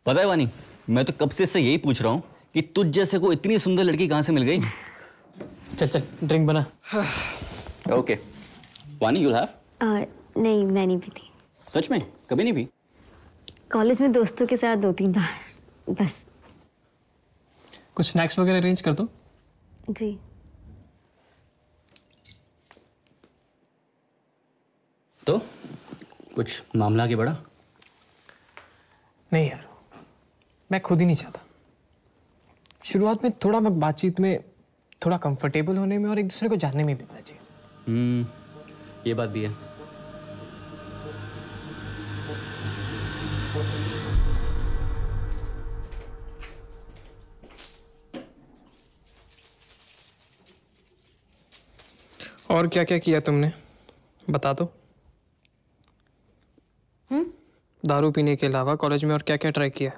पता है वानी मैं तो कब से इससे यही पूछ रहा हूँ कि तुझ जैसे को इतनी सुंदर लड़की कहाँ से मिल गई? चल चल ड्रिंक बना। ओके वानी यूल हैव नहीं मैं नहीं पीती। सच में? कभी नहीं भी कॉलेज में दोस्तों के साथ दो तीन बार बस। कुछ स्नैक्स वगैरह अरेंज कर दो। जी। तो कुछ मामला आगे बढ़ा? नहीं यार। मैं खुद ही नहीं चाहता। शुरुआत में थोड़ा वक्त बातचीत में थोड़ा कंफर्टेबल होने में और एक दूसरे को जानने में बीतना चाहिए। हम्म ये बात भी है। और क्या क्या किया तुमने? बता दो दारू पीने के अलावा कॉलेज में और क्या क्या ट्राई किया?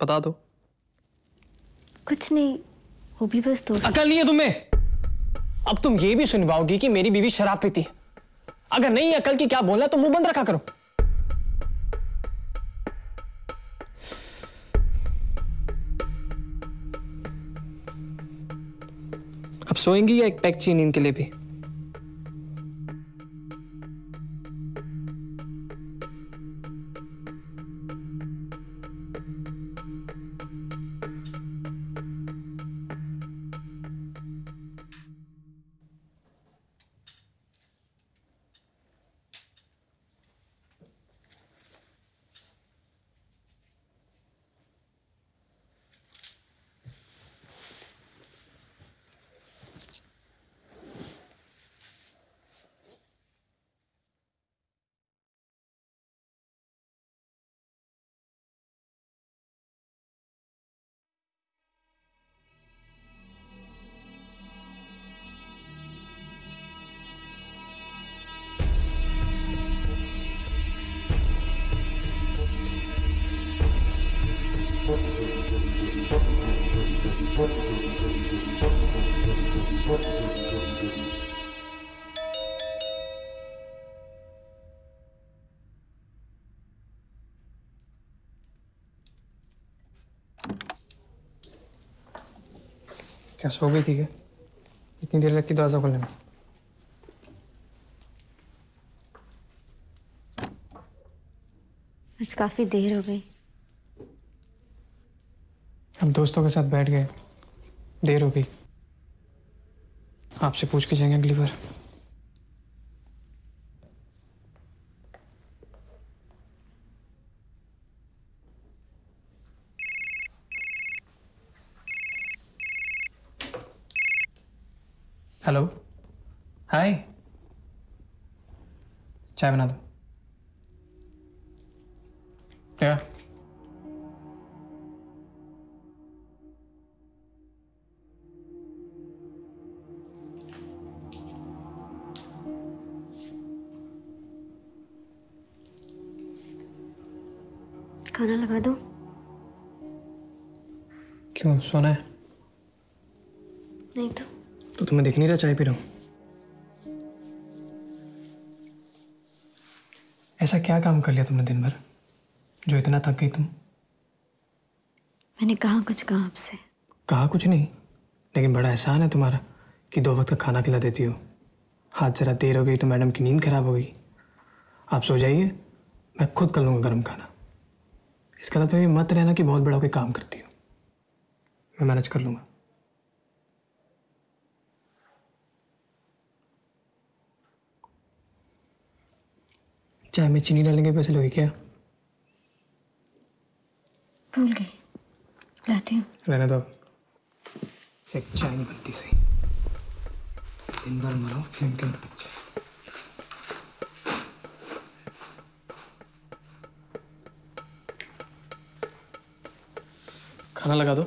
बता दो। कुछ नहीं वो भी बस दोस्त। अकल नहीं है तुम्हें? अब तुम ये भी सुन पाओगी कि मेरी बीवी शराब पीती है। अगर नहीं अकल की क्या बोलना है तो मुँह बंद रखा करो। अब सोएँगी या एक पैक चाहिए इनके लिए भी? क्या सो गई थी क्या? इतनी देर लगती दरवाज़ा खोलने में। आज काफ़ी देर हो गई। हम दोस्तों के साथ बैठ गए। देर हो गई। आपसे पूछ के जाएँगे अगली बार। रहा चाय पी रहा हूँ ऐसा क्या काम कर लिया तुमने दिन भर? जो इतना थक गई तुम। मैंने कहा कुछ कहा आपसे। कहा कुछ नहीं लेकिन बड़ा एहसान है तुम्हारा कि दो वक्त का खाना खिला देती हो। हाथ जरा देर हो गई तो मैडम की नींद खराब हो गई। आप सो जाइए मैं खुद कर लूँगा गर्म खाना। इस गलत में भी मत रहना कि बहुत बड़ा कोई काम करती हो। मैं मैनेज कर लूँगा। चाय में चीनी डालने के पैसे लोगे क्या? भूल गई। लाती हूँ। रहने दो। एक चाय नहीं बनती सही। दिन भर मरो फ़िल्म के खाना लगा दो।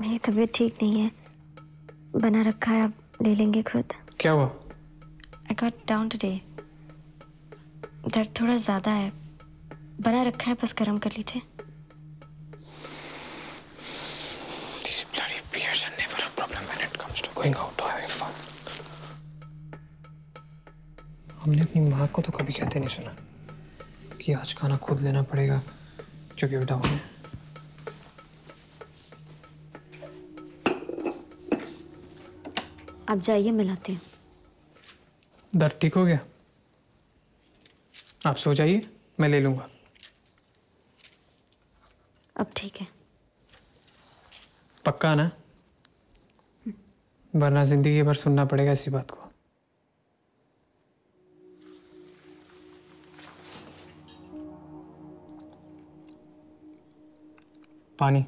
मेरी तबीयत ठीक नहीं है। बना रखा है अब। ले लेंगे खुद। क्या हुआ? आई गॉट डाउन टुडे दर्द थोड़ा ज़्यादा है। बना रखा है बस गर्म कर लीजिए. हमने अपनी माँ को तो कभी कहते नहीं सुना कि आज खाना खुद लेना पड़ेगा क्योंकि वो डाउन आप जाइए मिलाते हैं। दर्द ठीक हो गया? आप सो जाइए मैं ले लूँगा। अब ठीक है। पक्का ना? वरना ज़िंदगी भर सुनना पड़ेगा इसी बात को। पानी।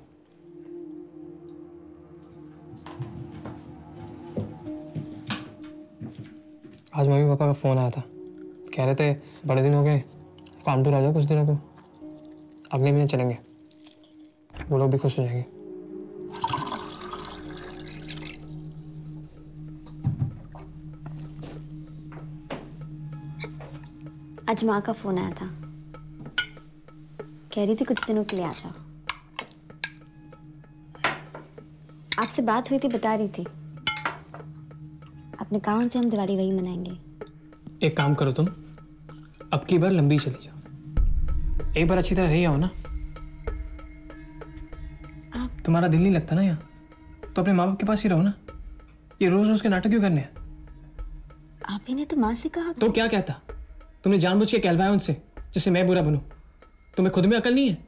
आज मम्मी पापा का फ़ोन आया था। कह रहे थे, बड़े दिन हो गए, काम कानपुर आ जाओ कुछ दिनों को अगले महीने चलेंगे। वो लोग भी खुश हो जाएँगे। आज माँ का फ़ोन आया था। कह रही थी कुछ दिनों के लिए आ जाओ। आपसे बात हुई थी, बता रही थी। अपने काम से हम दिवाली वही मनाएँगे। एक काम करो तुम अब की बार लंबी चली जाओ। एक बार अच्छी तरह रही आओ ना। आप तुम्हारा दिल नहीं लगता ना यहाँ? तो अपने माँ बाप के पास ही रहो ना। ये रोज रोज के नाटक क्यों करने हैं? आप ही ने तो माँ से कहा तो क्या कहता? तुमने जानबूझ के कहलवाया उनसे जिससे मैं बुरा बनूं। तुम्हें खुद में अकल नहीं है?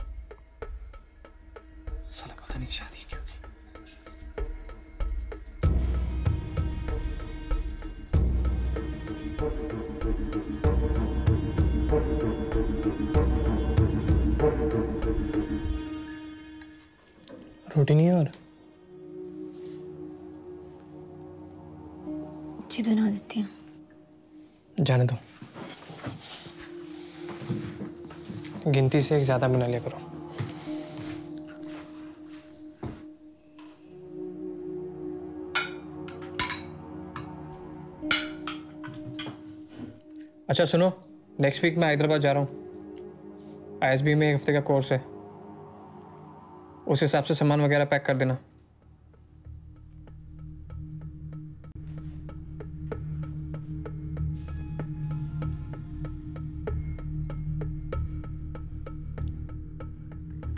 रोटी नहीं है और? जी बना देती हूँ। जाने दो। गिनती से एक ज़्यादा बना लिया करो। अच्छा सुनो। नेक्स्ट वीक मैं हैदराबाद जा रहा हूँ। आईएसबी में एक हफ़्ते का कोर्स है। उस हिसाब से सामान वगैरह पैक कर देना।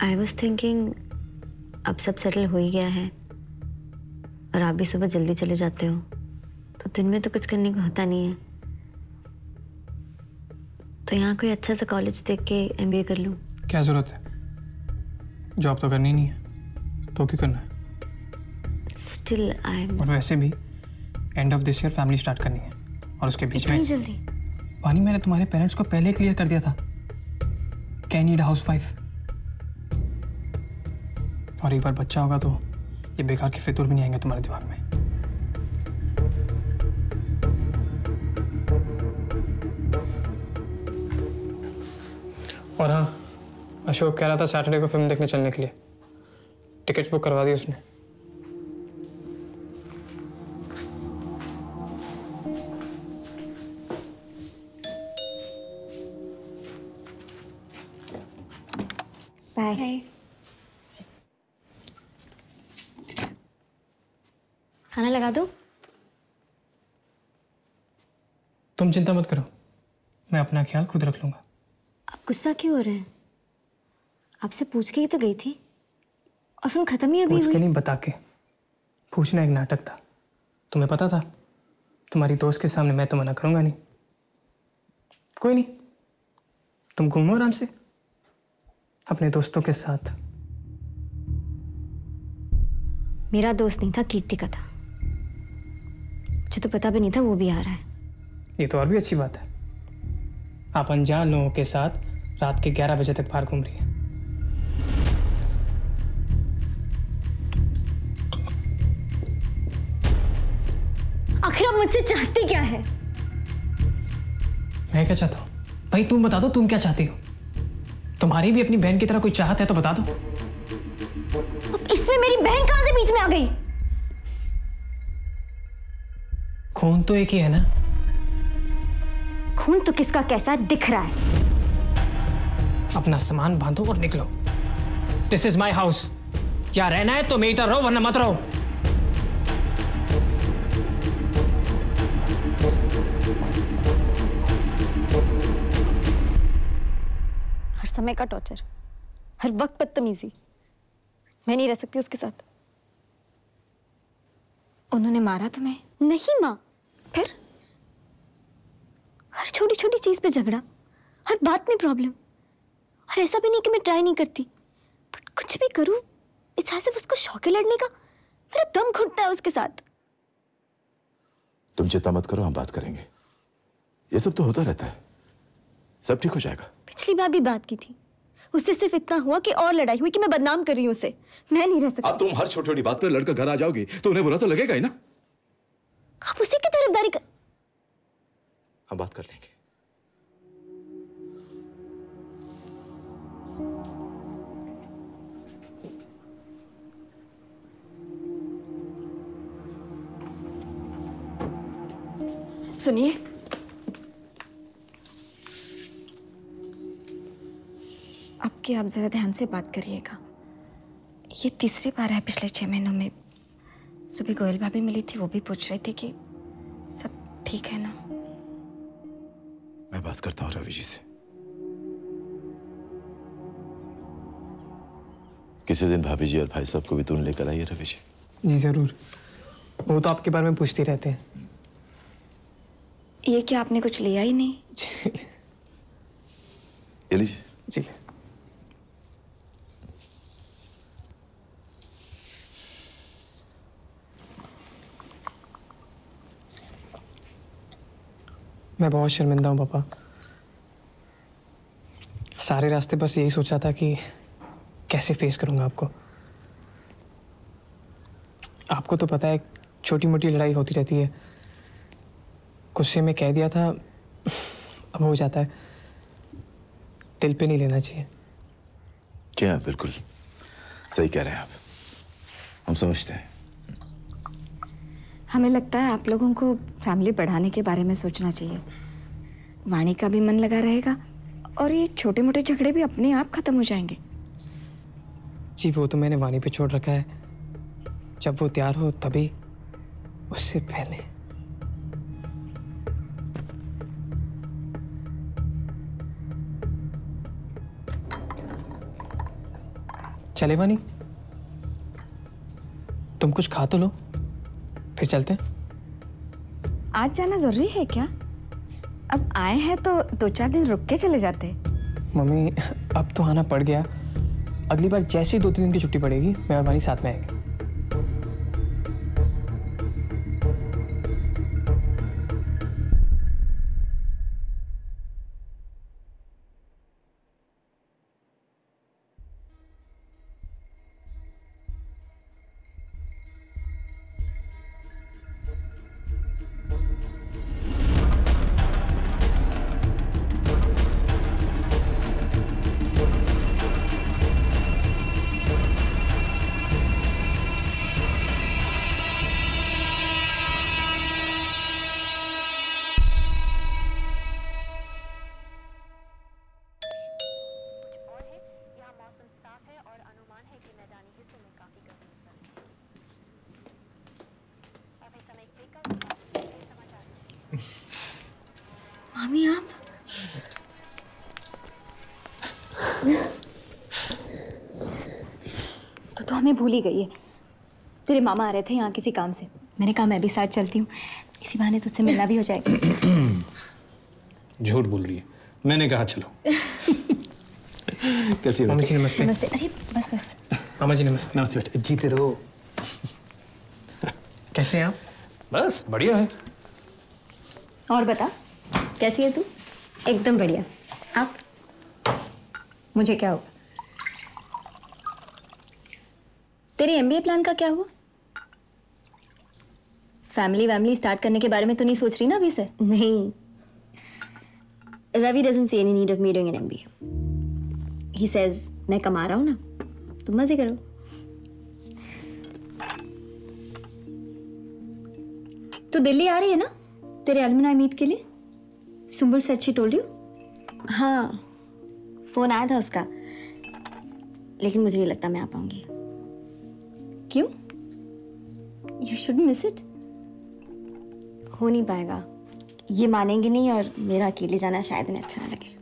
आई वॉज़ थिंकिंग अब सब सेटल हो ही गया है और आप भी सुबह जल्दी चले जाते हो तो दिन में तो कुछ करने को होता नहीं है। तो यहाँ कोई अच्छा सा कॉलेज देख के एमबीए कर लूँ। क्या ज़रूरत है? जॉब तो करनी नहीं है। तो क्यों करना है? स्टिल आई और वैसे भी end of this year family start करनी है। और उसके बीच में जल्दी? पानी मैंने तुम्हारे पेरेंट्स को पहले क्लियर कर दिया था। कैन नीड हाउस वाइफ और एक बार बच्चा होगा तो ये बेकार के फितूर भी नहीं आएँगे तुम्हारे दिमाग में। और हाँ अशोक कह रहा था सैटरडे को फ़िल्म देखने चलने के लिए। टिकट्स बुक करवा दी उसने। बाय खाना लगा दो। तुम चिंता मत करो। मैं अपना ख्याल खुद रख लूँगा। आप गुस्सा क्यों हो रहे हैं? आपसे पूछ के ही तो गई थी। और फ़िल्म खत्म ही अभी पूछ के नहीं बता के पूछना एक नाटक था। तुम्हें पता था? तुम्हारी दोस्त के सामने मैं तो मना करूँगा नहीं। कोई नहीं। तुम घूमो आराम से। अपने दोस्तों के साथ। मेरा दोस्त नहीं था कीर्ति का था। मुझे तो पता भी नहीं था वो भी आ रहा है। ये तो और भी अच्छी बात है। आप अनजान लोगों के साथ रात के 11 बजे तक बाहर घूम रही हैं। आखिर आप मुझसे चाहती क्या है? मैं क्या चाहता हूँ? भाई तुम बता दो तुम क्या चाहती हो? तुम्हारी भी अपनी बहन की तरह कोई चाहत है तो बता दो। अब इसमें मेरी बहन कहाँ से बीच में आ गई? खून तो एक ही है ना? खून तो किसका कैसा दिख रहा है? अपना सामान बांधो और निकलो। दिस इज़ माई हाउस क्या रहना है तो मेरी तरह रहो वरना मत रहो। समय का टॉर्चर हर वक्त बदतमीजी. मैं नहीं रह सकती उसके साथ. उन्होंने मारा तुम्हें? नहीं माँ. फिर? हर छोटी छोटी चीज़ पे झगड़ा. हर बात में प्रॉब्लम और ऐसा भी नहीं कि मैं ट्राई नहीं करती. बट कुछ भी करूँ इस सिर्फ़ उसको शौक है लड़ने का. मेरा दम घुटता है उसके साथ. तुम चिंता मत करो हम बात करेंगे. ये सब तो होता रहता है. सब ठीक हो जाएगा. पिछली बार भी बात की थी। उससे सिर्फ़ इतना हुआ कि और लड़ाई हुई कि मैं बदनाम कर रही हूँ उसे। मैं नहीं रह सकती। अब तुम हर छोटी छोटी बात पर लड़कर घर आ जाओगी। तो उन्हें बुरा तो लगेगा ही ना। आप उसी की तरफदारी कर हम बात कर लेंगे। सुनिए अब की आप जरा ध्यान से बात करिएगा। ये तीसरी बार है पिछले छह महीनों में। सुबह गोयल भाभी मिली थी वो भी पूछ रही थी कि सब ठीक है ना? मैं बात करता हूँ रवि जी से। किसी दिन भाभी जी और भाई साहब को भी तुम लेकर आइए रवि जी? जी ज़रूर। वो तो आपके बारे में पूछते रहते हैं। ये क्या आपने कुछ लिया ही नहीं? ये लीजिए जी मैं बहुत शर्मिंदा हूँ, पापा। सारे रास्ते बस यही सोचा था कि कैसे फेस करूँगा आपको। आपको तो पता है छोटी मोटी लड़ाई होती रहती है। गुस्से में कह दिया था, अब हो जाता है। दिल पे नहीं लेना चाहिए। जी हाँ बिल्कुल सही कह रहे हैं आप। हम समझते हैं। हमें लगता है आप लोगों को फैमिली बढ़ाने के बारे में सोचना चाहिए। वाणी का भी मन लगा रहेगा और ये छोटे मोटे झगड़े भी अपने आप खत्म हो जाएँगे। जी, वो तो मैंने वाणी पे छोड़ रखा है। जब वो तैयार हो तभी, उससे पहले। चले वानी तुम कुछ खा तो लो। फिर चलते हैं। आज जाना ज़रूरी है क्या? अब आए हैं तो दो चार दिन रुक के चले जाते। मम्मी अब तो आना पड़ गया। अगली बार जैसे ही दो तीन दिन की छुट्टी पड़ेगी मैं और मानी साथ में आएँगे। भूल ही गई है। तेरे मामा आ रहे थे यहाँ किसी काम से। मैंने कहा मैं भी साथ चलती हूँ। इसी बहाने तुझसे मिलना भी हो जाएगा। <clears throat> झूठ बोल रही है। मैंने कहा चलो। <laughs> कैसी हो? मामा जी नमस्ते। नमस्ते। अरे बस बस। मामा जी नमस्ते। नमस्ते बेटे जीते रहो। कैसे हैं आप? बस बढ़िया है। और बता कैसी है तू? एकदम बढ़िया। आप? मुझे क्या हुआ तेरे एमबीए प्लान का क्या हुआ? फैमिली वैमिली स्टार्ट करने के बारे में तो नहीं सोच रही ना अभी से? नहीं। Ravi doesn't see any need of me doing an MBA. He says मैं कमा रहा हूँ ना। तुम मज़े करो। तू दिल्ली आ रही है ना? तेरे एलुमनाई मीट के लिए? सुंबुल से अच्छी टोल यू हाँ। फ़ोन आया था उसका। लेकिन मुझे नहीं लगता मैं आ पाऊँगी। क्यों? यू शुड मिस इट हो नहीं पाएगा। ये मानेंगे नहीं और मेरा अकेले जाना शायद इन्हें अच्छा ना लगे।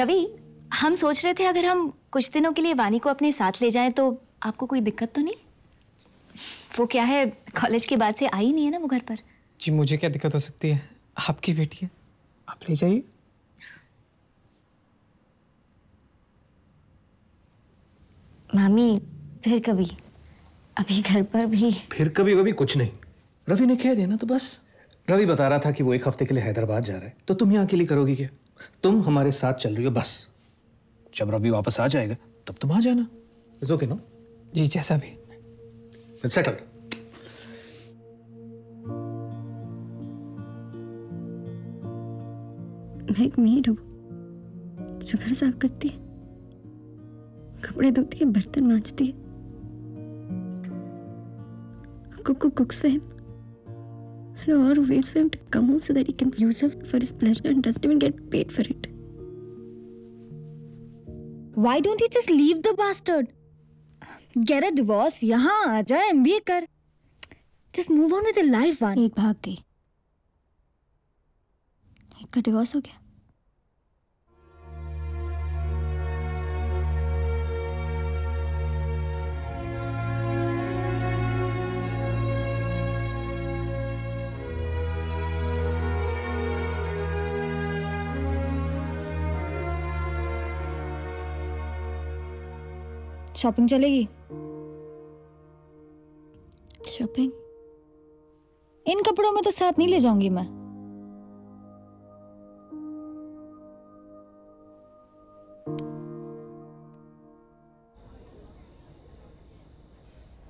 रवि हम सोच रहे थे अगर हम कुछ दिनों के लिए वानी को अपने साथ ले जाएँ तो आपको कोई दिक्कत तो नहीं? वो क्या है कॉलेज के बाद से आई नहीं है ना वो घर पर? जी मुझे क्या दिक्कत हो सकती है? आपकी बेटी है। आप ले जाइए। मामी फिर कभी। अभी घर पर भी। फिर कभी कभी कुछ नहीं। रवि ने कह दिया ना तो बस। रवि बता रहा था कि वो एक हफ़्ते के लिए हैदराबाद जा रहा है। तो तुम यहाँ के लिए करोगी क्या? तुम हमारे साथ चल रही हो बस। जब रवि वापस आ जाएगा तब तुम आ जाना। इट्स ओके नो जी जैसा भी। इट्स सेटल्ड मैं एक मेड हूँ। जो घर साफ़ करती है। कपड़े धोती है बर्तन माँजती है। कुकु कुक स्विम हेलो और वे स्विम कम हो so that you can use up for his pleasure and doesn't even get paid for it why don't you just leave the bastard get a divorce यहाँ आ जा MBA कर। Just move on with the life one एक भाग गई। एक का divorce हो गया। शॉपिंग चलेगी? शॉपिंग इन कपड़ों में तो साथ नहीं ले जाऊँगी मैं।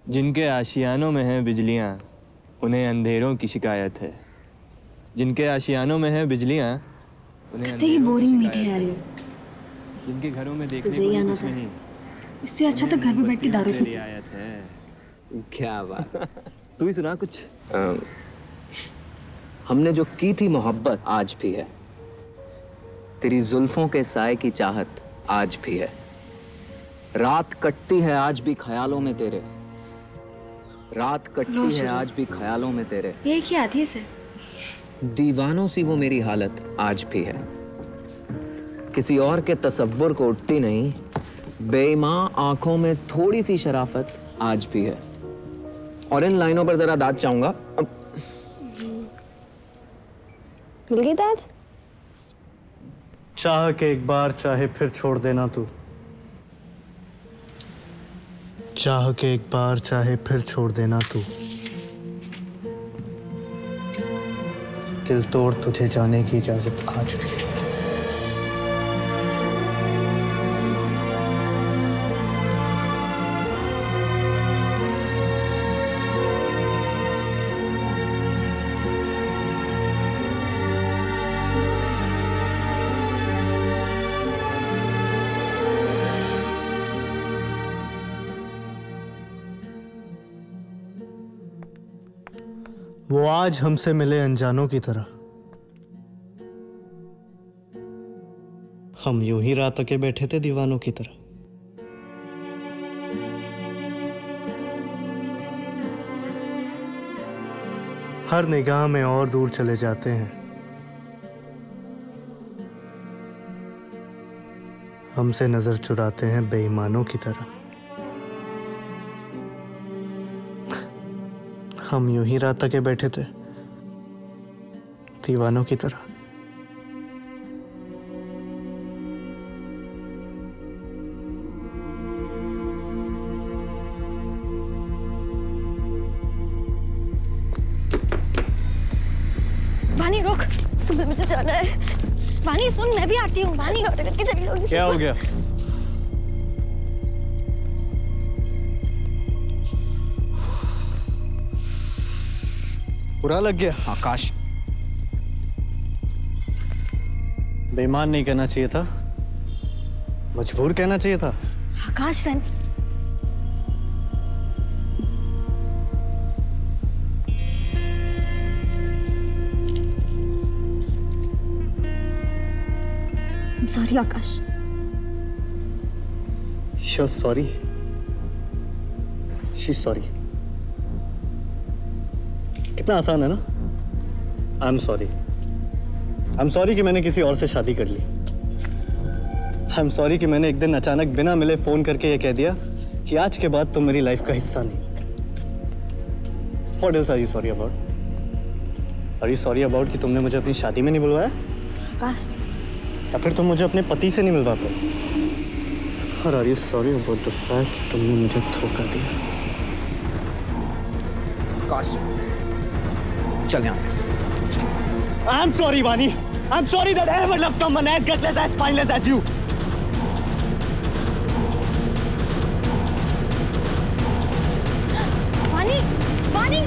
जिनके आशियानों में हैं बिजलियाँ उन्हें अंधेरों की शिकायत है। जिनके आशियानों में हैं बिजलियाँ उन्हें ही बोरिंग शिकायत आ रही है। जिनके घरों में देखने तुझे को कुछ नहीं। इससे अच्छा तो घर में बैठ के दारू पी। क्या बात। तू ही सुना कुछ? हमने जो की थी मोहब्बत आज भी है। तेरी जुल्फों के साय की चाहत आज भी है। रात कटती है आज भी ख्यालों में तेरे। रात कटती है आज भी ख्यालों में तेरे। ये क्या थी इसे। दीवानों सी वो मेरी हालत आज भी है। किसी और के तसव्वुर को उठती नहीं बेईमां आँखों में थोड़ी सी शराफत आज भी है। और इन लाइनों पर जरा दाद चाहूँगा। अब मिल गई दाद? चाह के एक बार चाहे फिर छोड़ देना तू। चाह के एक बार चाहे फिर छोड़ देना तू। दिल तोड़ तुझे जाने की इजाज़त आज भी है। आज हमसे मिले अनजानों की तरह। हम यूँ ही रात के बैठे थे दीवानों की तरह। हर निगाह में और दूर चले जाते हैं। हमसे नज़र चुराते हैं बेईमानों की तरह। हम यूँ ही रात तक बैठे थे। दीवानों की तरह। वानी रुक। सुन मुझे जाना है। वानी सुन मैं भी आती हूँ। वानी किधर लोग क्या हो गया? बुरा लग गया। आकाश बेमान नहीं कहना चाहिए था। मजबूर कहना चाहिए था। Akash run. Sorry Akash. You're sorry. She's sorry. कितना आसान है ना? I am sorry I am sorry कि मैंने किसी और से शादी कर ली। आई एम सॉरी कि मैंने एक दिन अचानक बिना मिले फ़ोन करके ये कह दिया कि आज के बाद तुम मेरी लाइफ का हिस्सा नहीं। What else are you sorry about? Are you sorry about कि तुमने मुझे अपनी शादी में नहीं बुलवाया? आकाश या फिर तुम मुझे अपने पति से नहीं मिलवा पाए? और are you sorry about the fact तुमने मुझे धोखा दिया? आकाश चल यहाँ से। I'm sorry, Vani. I'm sorry that I ever loved someone as gutless, as spineless as you. वानी वानी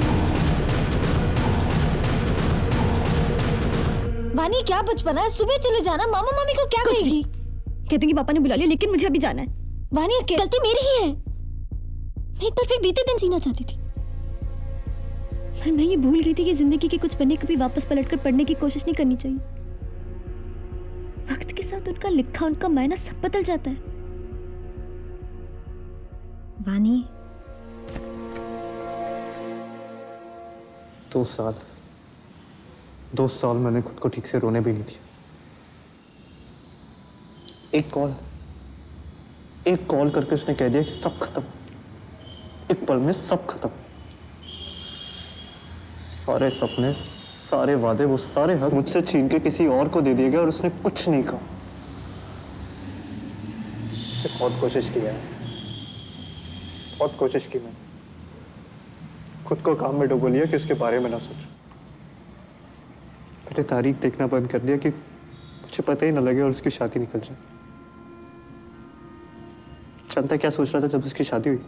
वानी क्या बचपना है? सुबह चले जाना। मामा मामी को क्या कुछ कहेगी? कहते हैं कि पापा ने बुला लिया लेकिन मुझे अभी जाना है। वानी गलती मेरी ही है। मैं एक बार फिर बीते दिन जीना चाहती थी। पर मैं ये भूल गई थी कि ज़िंदगी के कुछ पन्ने कभी वापस पलटकर पढ़ने की कोशिश नहीं करनी चाहिए। वक्त के साथ उनका लिखा, उनका मायना सब बदल जाता है। वानी। दो साल। दो साल मैंने खुद को ठीक से रोने भी नहीं दिया। एक कॉल। एक कॉल करके उसने कह दिया कि सब खत्म। एक पल में सब खत्म। सारे सपने, सारे वादे, वो सारे हक मुझसे छीन के किसी और को दे दिए गए और उसने कुछ नहीं कहा। बहुत कोशिश की है बहुत कोशिश की मैंने। खुद को काम में डुबो लिया कि उसके बारे में ना सोचूं। पहले तारीख देखना बंद कर दिया कि मुझे पता ही ना लगे और उसकी शादी निकल जाए। जानता क्या सोच रहा था जब उसकी शादी हुई?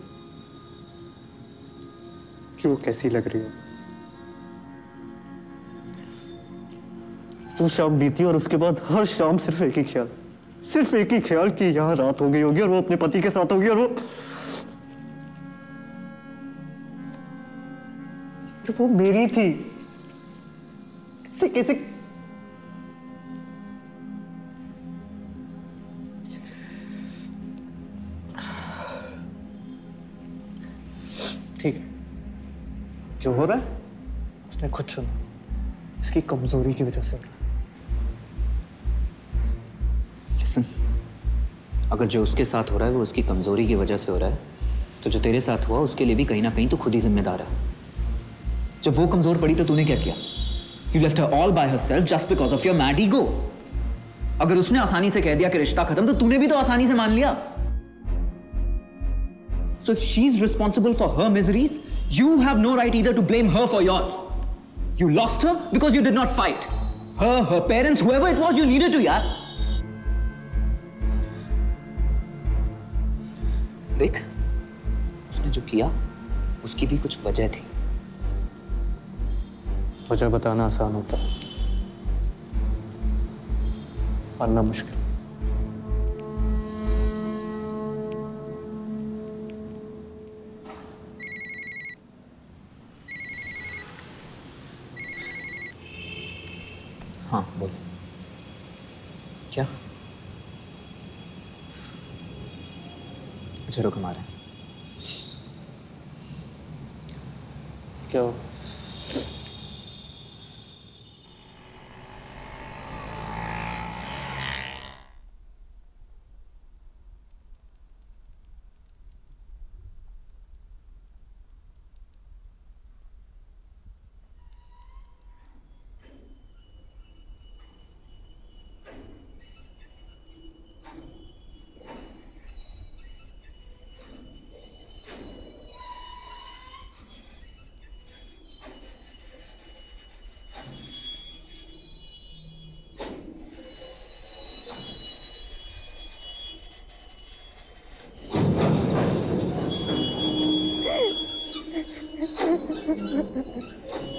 कि वो कैसी लग रही हो? वो शाम बीती और उसके बाद हर शाम सिर्फ़ एक ही ख्याल। सिर्फ़ एक ही ख्याल कि यहाँ रात हो गई होगी और वो अपने पति के साथ होगी और वो और वो मेरी थी। कैसे कैसे? ठीक है। जो हो रहा है, उसने खुद चुना उसकी कमज़ोरी की वजह से हो रहा है। लिसन अगर जो उसके साथ हो रहा है वो उसकी कमज़ोरी की वजह से हो रहा है तो जो तेरे साथ हुआ उसके लिए भी कहीं ना कहीं तो खुद ही जिम्मेदार है जब वो कमज़ोर पड़ी तो तूने क्या किया you left her all by herself just because of your mad ego अगर उसने आसानी से कह दिया कि रिश्ता खत्म तो तूने भी तो आसानी से मान लिया So if she's responsible for her miseries, you have no right either to blame her for yours. You lost her because you did not fight. Her, her parents, whoever it was you needed to, यार. देख उसने जो किया उसकी भी कुछ वजह थी। वजह बताना आसान होता है। मानना मुश्किल। हाँ बोल। क्या? अच्छा रुक हमारे क्या? Ha ha.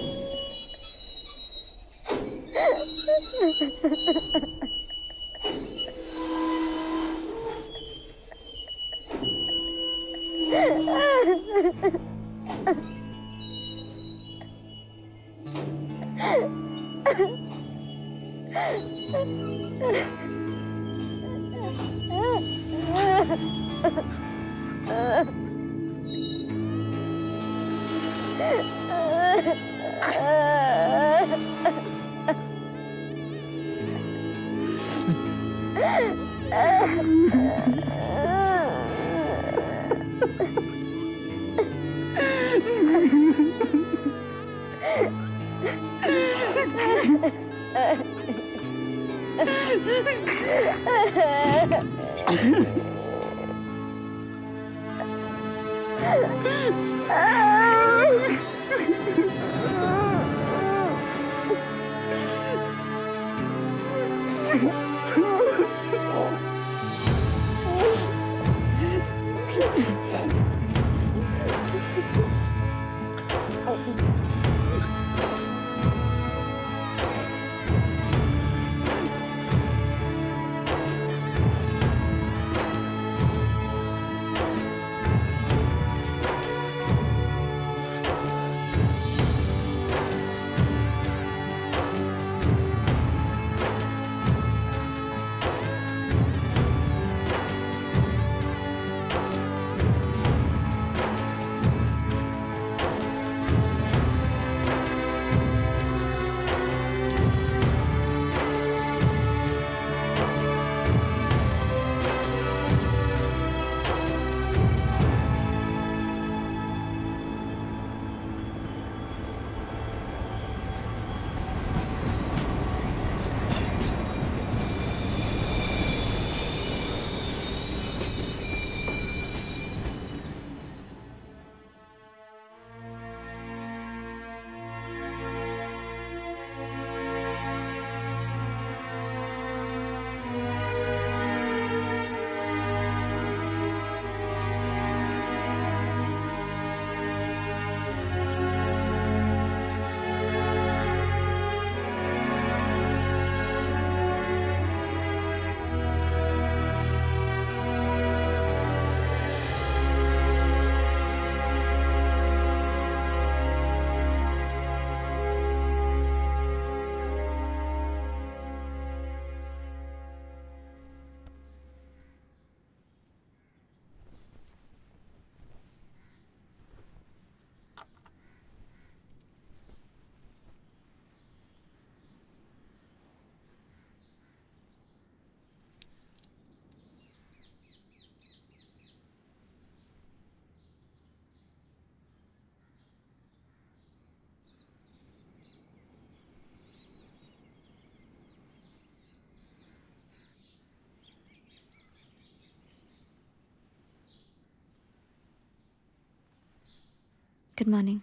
Good morning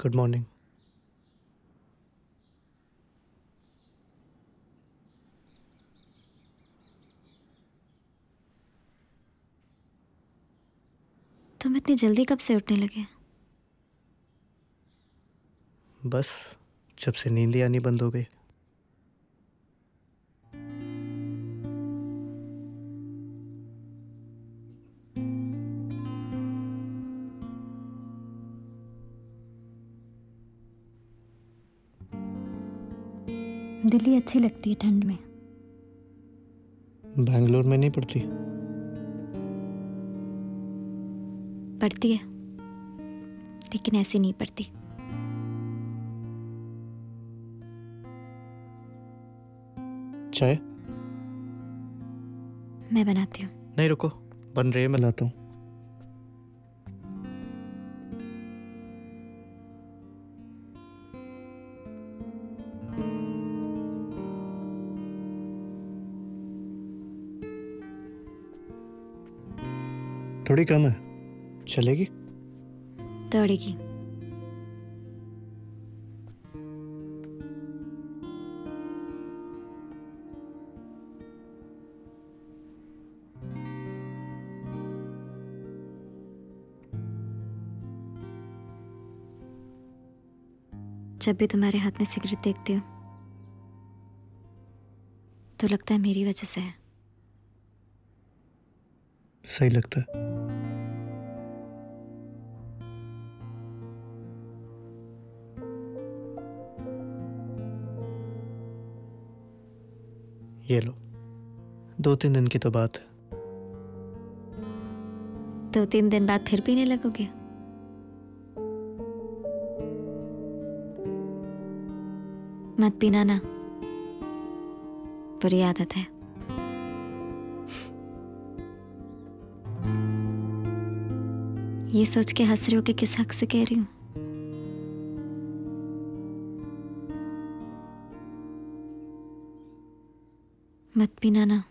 good morning तुम इतनी जल्दी कब से उठने लगे? बस जब से नींद आनी बंद हो गई। अच्छी लगती है ठंड में। बैंगलोर में नहीं पड़ती? पड़ती है लेकिन ऐसी नहीं पड़ती। चाय? मैं बनाती हूँ। नहीं रुको बन रही है मैं लाता हूँ। थोड़ी कम है। चलेगी? दौड़ेगी। जब भी तुम्हारे हाथ में सिगरेट देखती हूँ तो लगता है मेरी वजह से है। सही लगता है। दो तीन दिन की तो बात है। दो तीन दिन बाद फिर पीने लगोगे? मत पीना ना। बुरी आदत है। ये सोच के हंस रहे हो कि किस हक से कह रही हूँ? मत पीना ना।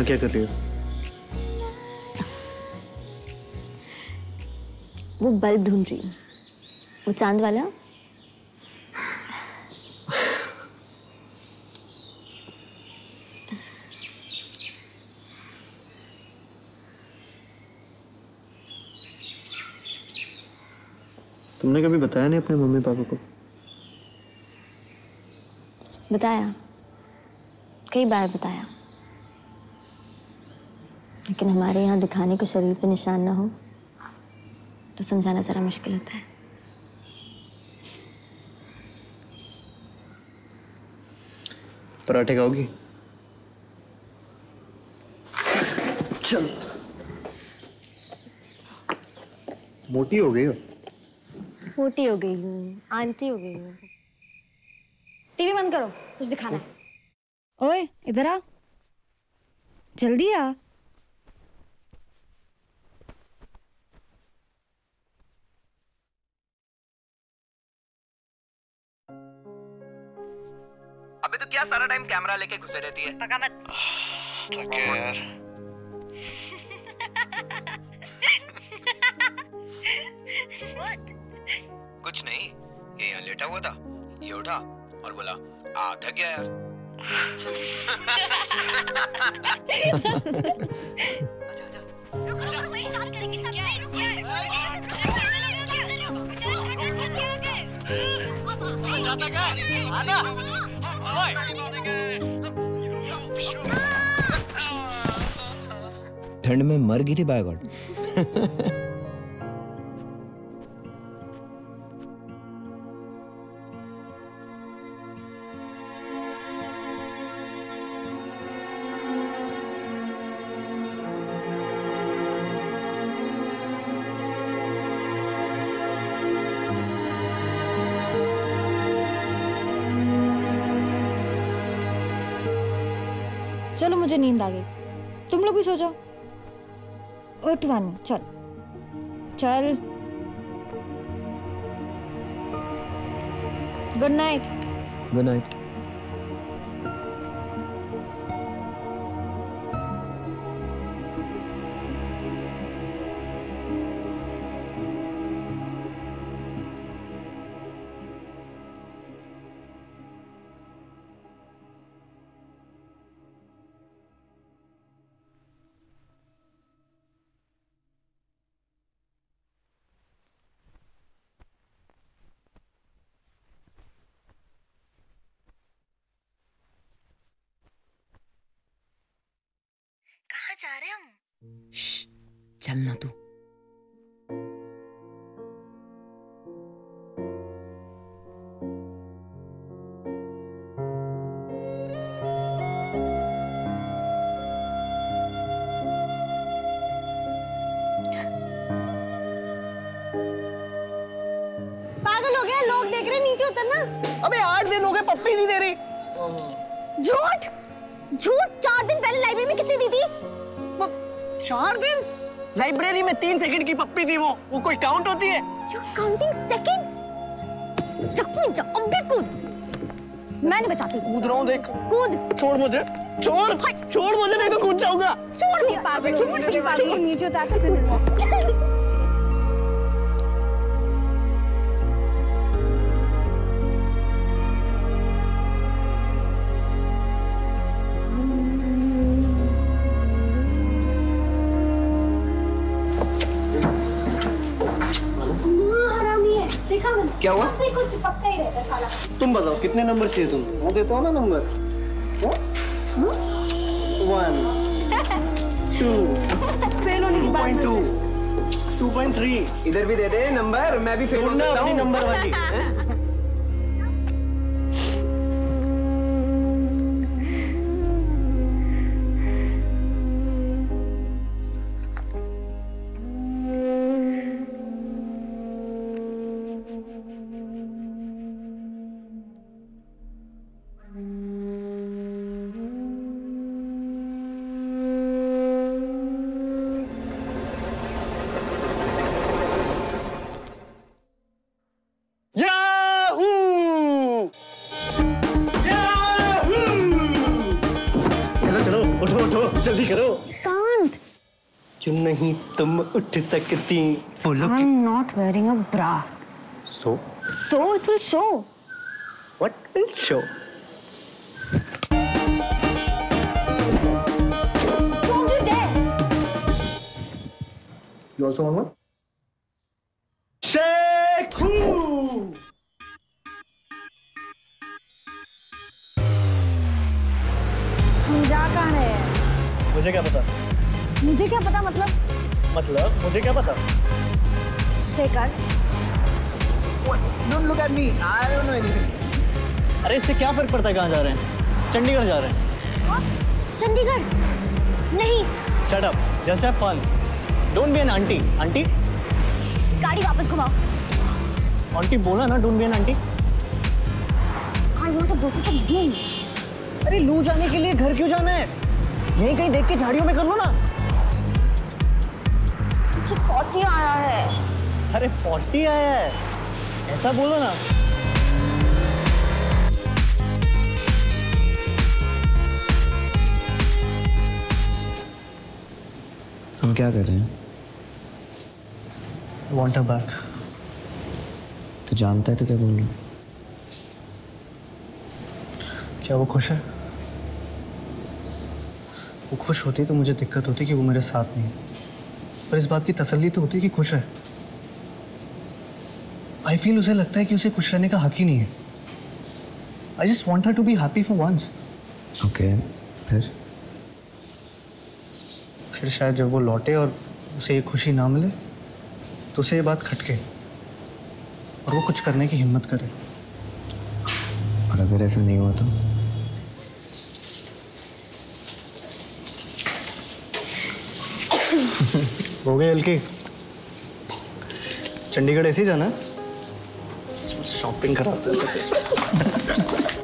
यहाँ क्या कर रही हो? वो बल्ब ढूंढ रही हूँ। वो चाँद वाला। तुमने कभी बताया नहीं अपने मम्मी पापा को? बताया। कई बार बताया। लेकिन हमारे यहाँ दिखाने को शरीर पे निशान ना हो तो समझाना ज़रा मुश्किल होता है। पराठे खाओगी? चल। मोटी हो गई हो? मोटी हो गई हूँ आंटी हो गई हूँ। टीवी बंद करो कुछ दिखाना। ओए इधर आ। जल्दी आ। अबे तो क्या सारा टाइम कैमरा लेके घुसे रहती है? पका मत। थक गया यार कुछ नहीं ये यहाँ लेटा हुआ था ये उठा और बोला आ थक गया यार। <laughs> ठंड में मर गई थी बाय गॉड <laughs> चलो मुझे नींद आ गई। तुम लोग भी सो जाओ। उठ वानी, चल। चल। गुड नाइट गुड नाइट चलना तू पागल की वो कोई काउंट होती है? यू काउंटिंग सेकंड्स जा कूद जा अब भी कूद। मैं नहीं बचाती। कूद रहा हूँ देख। कूद। छोड़ मुझे। छोड़। छोड़ मुझे नहीं तो कूद जाऊँगा। छोड़ दिया पागल। छोड़ दिया पागल। नीचे उतार कर तुम बताओ कितने नंबर चाहिए तुम? वो देता हूँ ना नंबर। वन टू फेल होने की बात टू टू पॉइंट थ्री इधर भी दे दे नंबर मैं भी फेल होने सकता हूँ। नंबर वाली सकती बोलो I am not wearing a bra so so it will show what will show don't you dare You also want one? Sheku! हम जा कहाँ रहे हैं? मुझे क्या पता? मुझे क्या पता मतलब मतलब मुझे क्या पता? Shekhar. Don't look at me. I don't know anything. अरे इससे क्या फ़र्क पड़ता है? कहाँ जा रहे हैं? चंडीगढ़ जा रहे हैं। चंडीगढ़? नहीं। Shut up. Just have fun. Don't be an auntie. Auntie? गाड़ी वापस घुमाओ। आंटी बोला ना don't be an aunty I want to go to the game अरे लू जाने के लिए घर क्यों जाना है? यहीं कहीं देख के झाड़ियों में कर लो ना। पॉटी आया है। अरे फोर्टी आया है। ऐसा बोलो ना। हम क्या कर रहे हैं? वांट अ बैक तू जानता है तो क्या बोल रहा क्या वो खुश है? वो खुश होती तो मुझे दिक्कत होती कि वो मेरे साथ नहीं है। पर इस बात की तसल्ली तो होती कि खुश है आई फील उसे लगता है कि उसे खुश रहने का हक ही नहीं है। I just want her to be happy for once okay फिर? फिर शायद जब वो लौटे और उसे ये खुशी ना मिले तो उसे ये बात खटके और वो कुछ करने की हिम्मत करे। और अगर ऐसा नहीं हुआ तो? हो गए हल्की चंडीगढ़ ऐसे ही जाना? शॉपिंग कराते हैं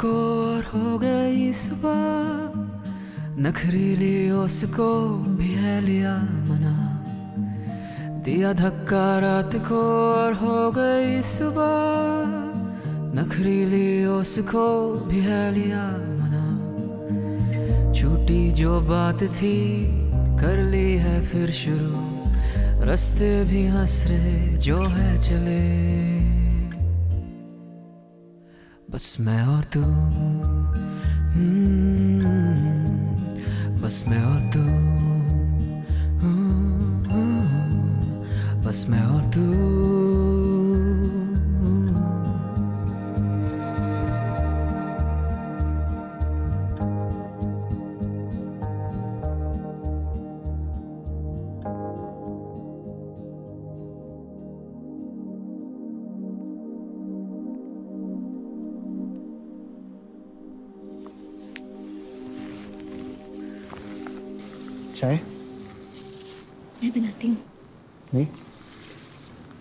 को और हो गई सुबह नखरीली उसको भी है लिया मना। दिया धक्का रात को और हो गई सुबह नखरीली उसको भी है लिया मना। छूटी जो बात थी कर ली है फिर शुरू। रास्ते भी हंस रहे जो है चले। बस मैं और तू। हम्म, बस मैं और तू। हम्म, बस मैं और तू।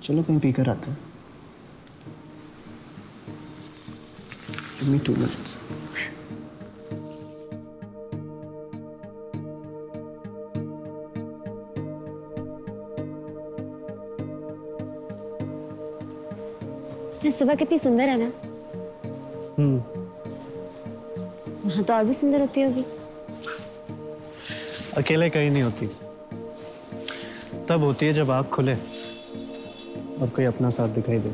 चलो कहीं पीकर आते हैं। Give me two minutes. सुबह कितनी सुंदर है ना। हम्म। वहाँ तो और भी सुंदर होती होगी। अकेले कहीं नहीं होती। तब होती है जब आँख खुले। और कोई अपना साथ दिखाई दे।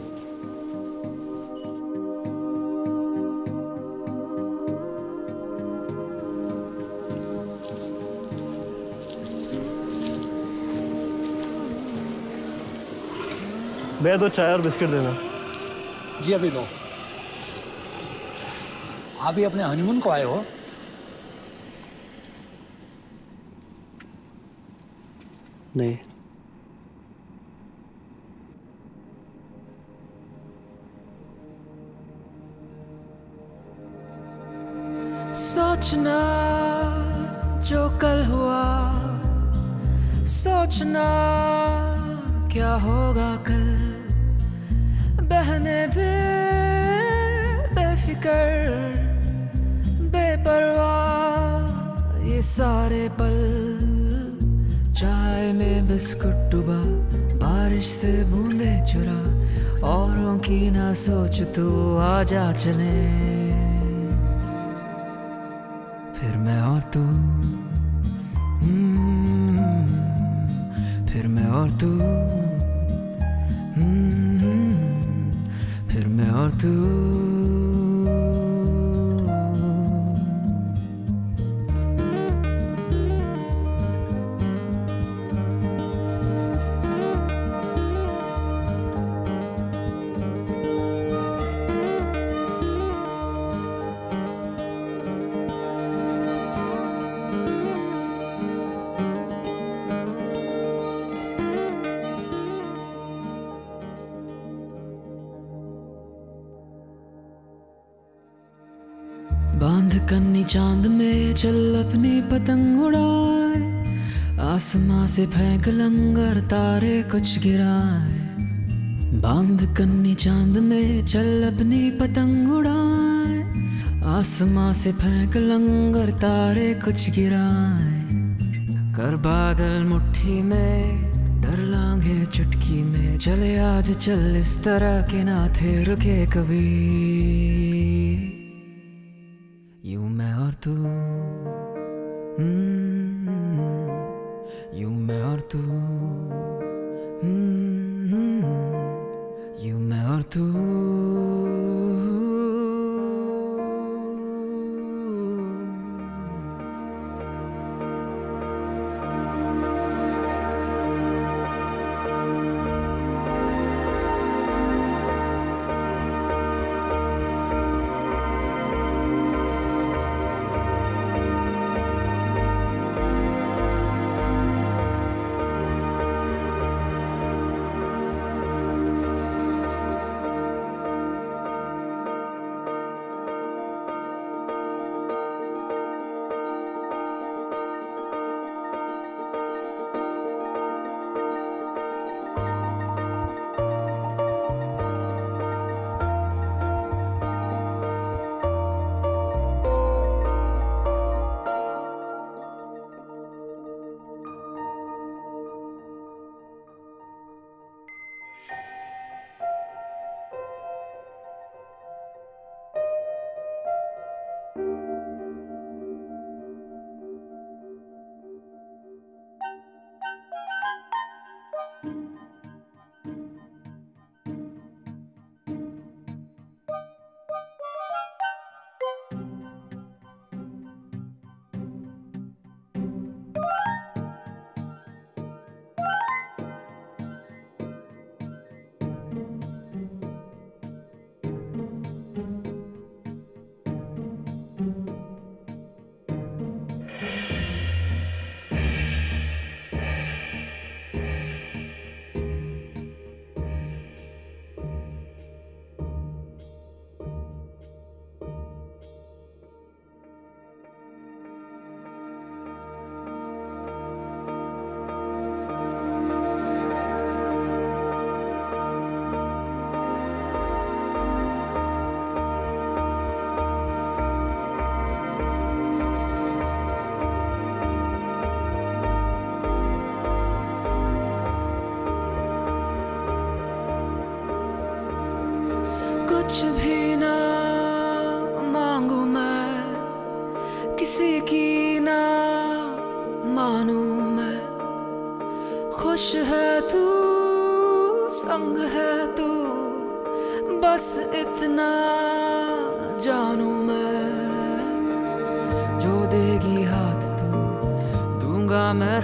भैया दो चाय और बिस्किट देना। जी अभी दो आप ही अपने हनीमून को आए हो? नहीं। सोचना जो कल हुआ, सोचना क्या होगा कल। बहने दे, बेफिकर, बेपरवाह, ये सारे पल। चाय में बिस्कुट डुबा, बारिश से बूंदे चुरा, औरों की ना सोच तू आजा चले। आसमां से फेंक लंगर, तारे कुछ गिराए। बाँध कन्नी चाँद में चल अपनी पतंग उड़ाए। आसमां से फेंक लंगर, तारे कुछ गिराए। कर बादल मुट्ठी में, डर लांगे चुटकी में। चले आज, चल इस तरह के ना थे रुके कभी यूँ मैं और तू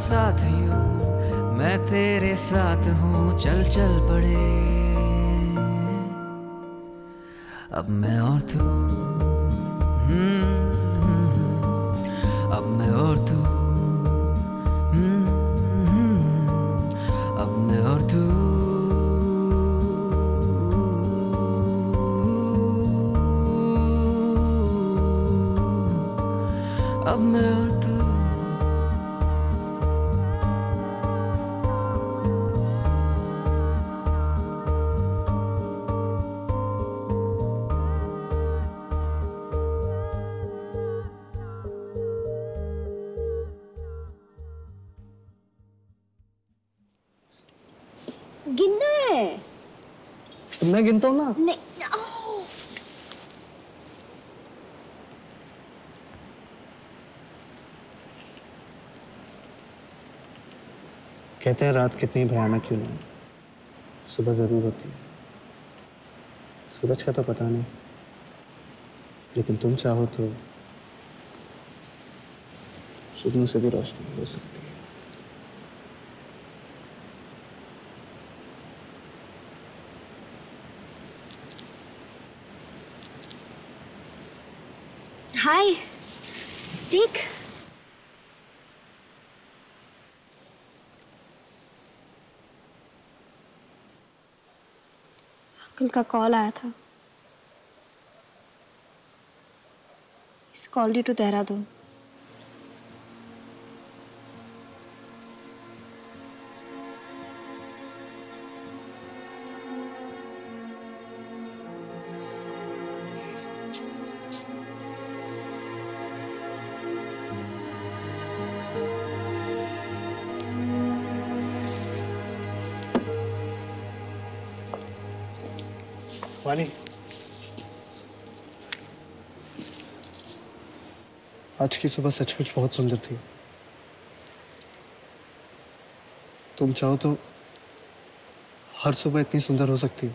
साथ यू मैं तेरे साथ हूँ चल चल पड़े। अब मैं और तू तो हूँ ना नहीं कहते हैं रात कितनी भयानक क्यों नहीं? सुबह ज़रूर होती है। सूरज का तो पता नहीं। लेकिन तुम चाहो तो सुबह से भी रोशनी हो सकती है हाय देख अंकल का कॉल आया था। इस कॉल डी टू देहरादून की सुबह सचमुच बहुत सुंदर थी। तुम चाहो तो हर सुबह इतनी सुंदर हो सकती है।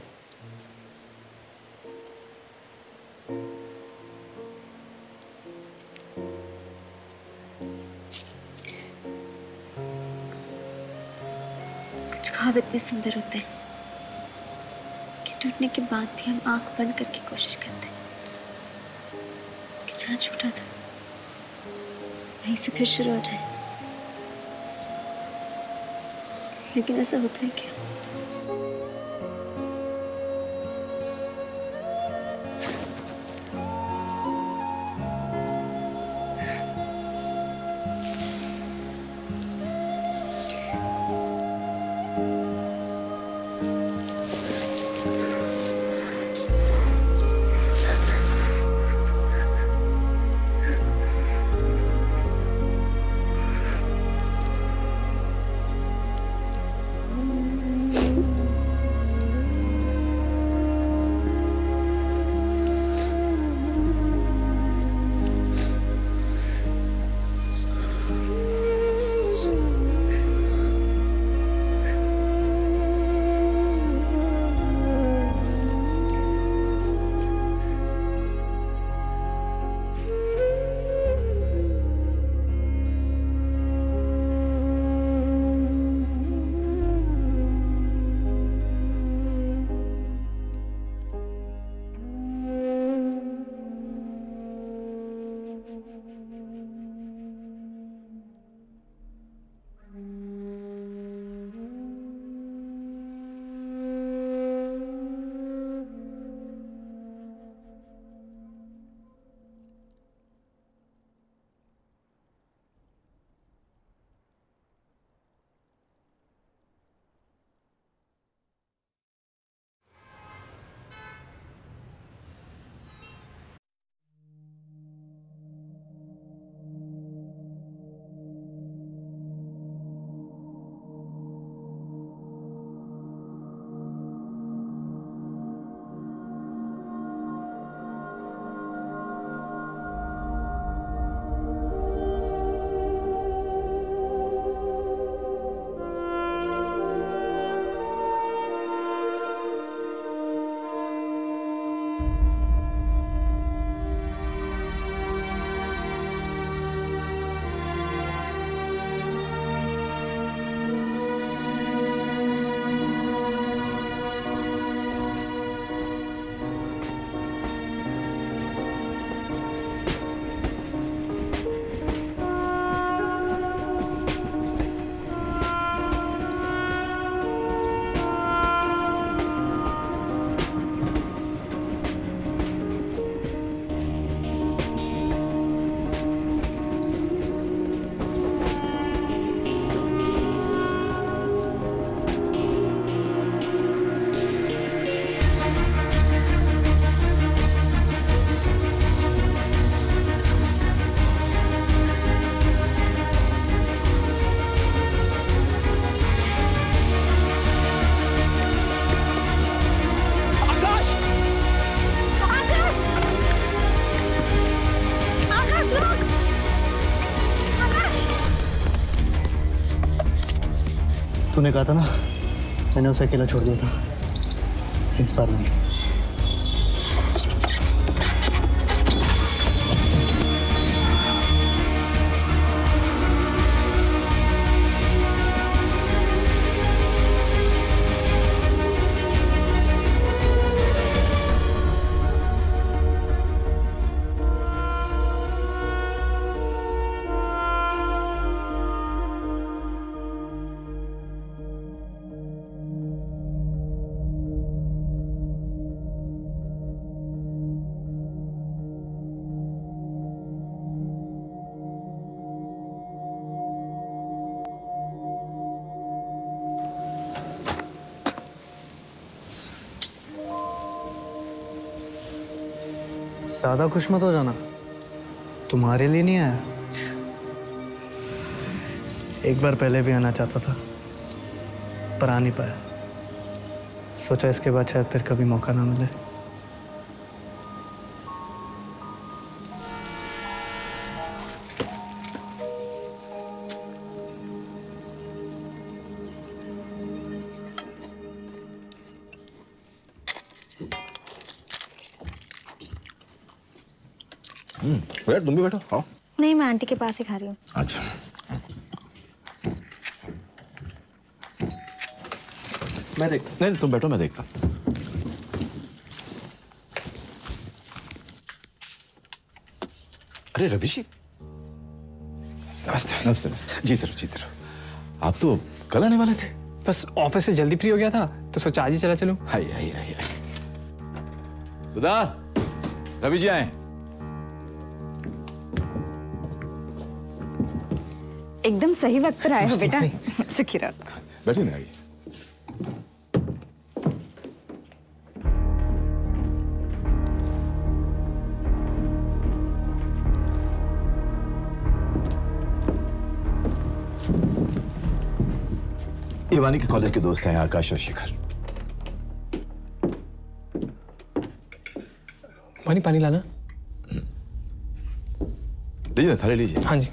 कुछ ख्वाब इतने सुंदर होते हैं कि टूटने के बाद भी हम आँख बंद करके कोशिश करते हैं कि छूटा था। वहीं से फिर शुरू हो जाए। लेकिन ऐसा होता है क्या? तूने कहा था ना मैंने उसे अकेला छोड़ दिया था। इस बार नहीं। ज़्यादा खुश मत हो जाना। तुम्हारे लिए नहीं आया। एक बार पहले भी आना चाहता था, पर आ नहीं पाया। सोचा इसके बाद शायद फिर कभी मौका ना मिले। बैठ तुम भी बैठो आओ। नहीं मैं आंटी के पास ही खा रही हूँ। अच्छा। मैं देख नहीं तुम बैठो मैं देखता। अरे रवि जी। नमस्ते। नमस्ते नमस्ते। जीते रहो जीते रहो आप तो कल आने वाले थे? बस ऑफ़िस से जल्दी फ्री हो गया था तो सोचा आज ही चला चलूँ। आई आई आई सुधा रवि जी आए। एकदम सही वक्त पर आए हो बेटा। <laughs> सुखी रहो। बैठे ना आइए। के कॉलेज के दोस्त हैं आकाश और शिखर। पानी पानी लाना। लीजिए ना थाली लीजिए। हाँ जी।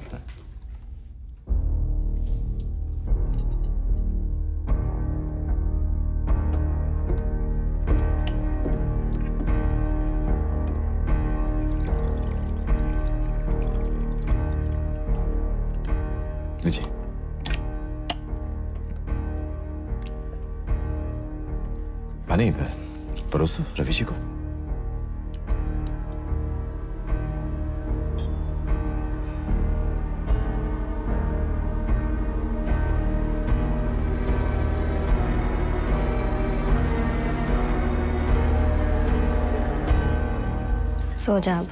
जाओ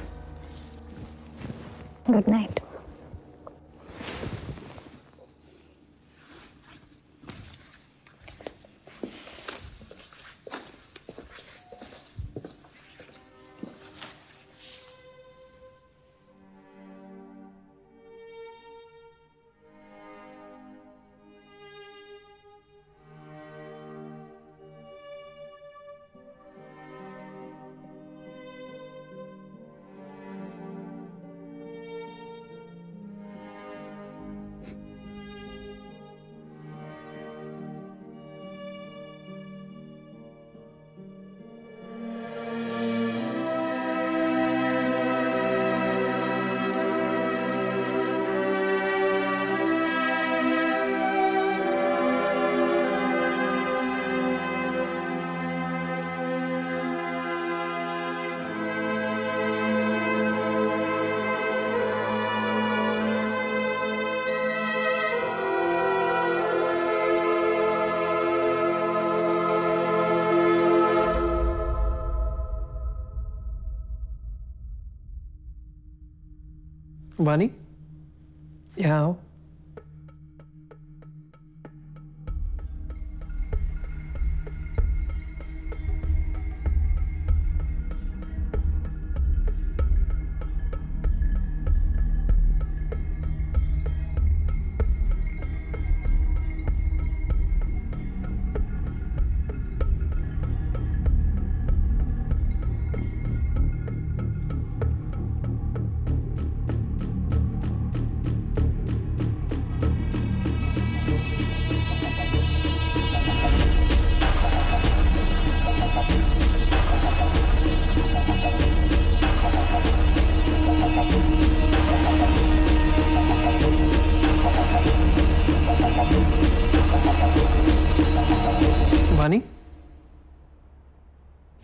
वानी यहाँ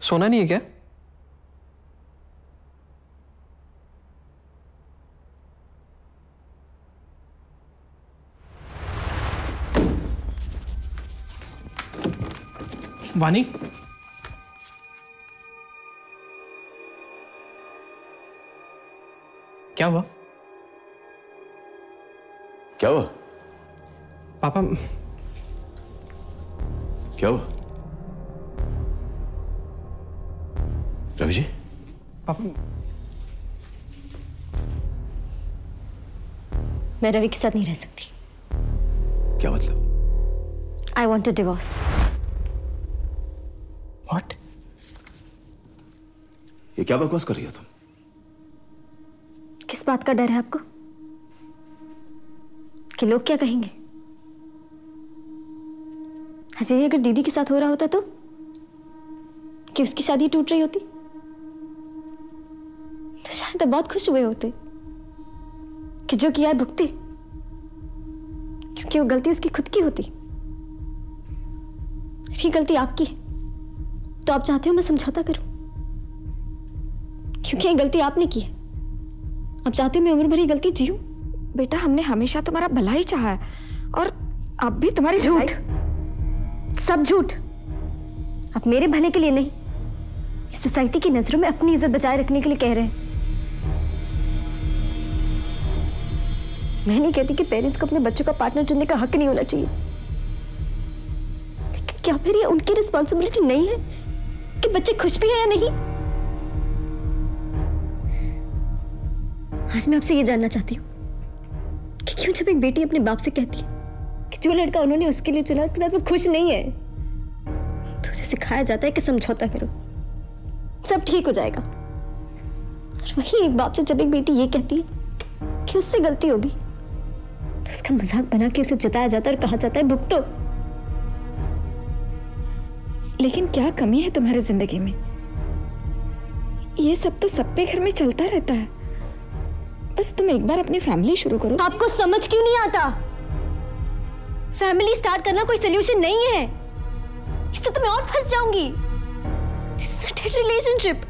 सोना नहीं है क्या? वानी? क्या हुआ? क्या हुआ? पापा क्या हुआ? रवि जी? पापा। मैं रवि के साथ नहीं रह सकती। क्या मतलब? I want a divorce what ये क्या बकवास कर रही हो तुम? किस बात का डर है आपको? कि लोग क्या कहेंगे? अजय अगर दीदी के साथ हो रहा होता तो? कि उसकी शादी टूट रही होती? तो बहुत खुश हुए होते कि जो किया है भुगते। क्योंकि वो गलती उसकी खुद की होती। ये गलती आपकी है। तो आप चाहते हो मैं समझौता करूँ? क्योंकि ये गलती आपने की है। आप चाहते हो मैं उम्र भरी गलती जीऊं? बेटा हमने हमेशा तुम्हारा भला ही चाहा है। और अब भी तुम्हारी झूठ। सब झूठ। आप मेरे भले के लिए नहीं सोसाइटी की नज़रों में अपनी इज़्ज़त बचाए रखने के लिए कह रहे हैं। मैं नहीं कहती कि पेरेंट्स को अपने बच्चों का पार्टनर चुनने का हक नहीं होना चाहिए। लेकिन क्या फिर ये उनकी रिस्पॉन्सिबिलिटी नहीं है कि बच्चे खुश भी हैं या नहीं? आज मैं आपसे ये जानना चाहती हूँ कि क्यों जब एक बेटी अपने बाप से कहती है कि जो लड़का उन्होंने उसके लिए चुना, उसके साथ वो खुश नहीं है तो उसे सिखाया जाता है कि समझौता करो। सब ठीक हो जाएगा। और वही एक बाप से जब एक बेटी ये कहती है कि उससे गलती होगी उसका मज़ाक बना के उसे जताया जाता है और कहा जाता है, भुगतो। लेकिन क्या कमी है तुम्हारी ज़िंदगी में? ये सब तो सबके घर में चलता रहता है। बस तुम एक बार अपनी फैमिली शुरू करो। आपको समझ क्यों नहीं आता? फैमिली स्टार्ट करना कोई सोल्यूशन नहीं है। इससे तो मैं और फंस जाऊँगी। रिलेशनशिप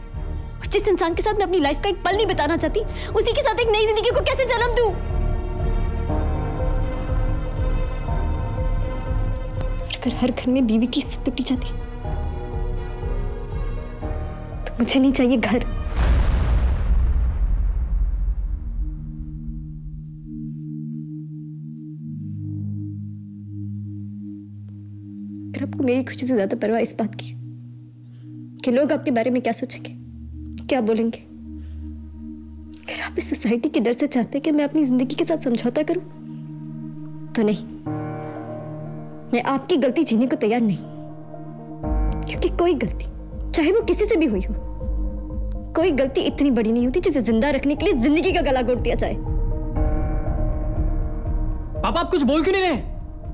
जिस इंसान के साथ मैं अपनी लाइफ का एक पल नहीं बिताना चाहती, उसी के साथ एक नई ज़िंदगी को कैसे जन्म दूँ? अगर हर घर में बीवी की इज़्ज़त टूटी जाती। तो मुझे नहीं चाहिए घर। आपको मेरी खुशी से ज़्यादा परवाह इस बात की कि लोग आपके बारे में क्या सोचेंगे, क्या बोलेंगे, अगर आप इस सोसाइटी के डर से चाहते कि मैं अपनी ज़िंदगी के साथ समझौता करूँ तो नहीं। मैं आपकी गलती जीने को तैयार नहीं। क्योंकि कोई गलती चाहे वो किसी से भी हुई हो कोई गलती इतनी बड़ी नहीं होती जिसे ज़िंदा रखने के लिए ज़िंदगी का गला घोट दिया जाए। पापा आप कुछ बोल क्यों नहीं रहे?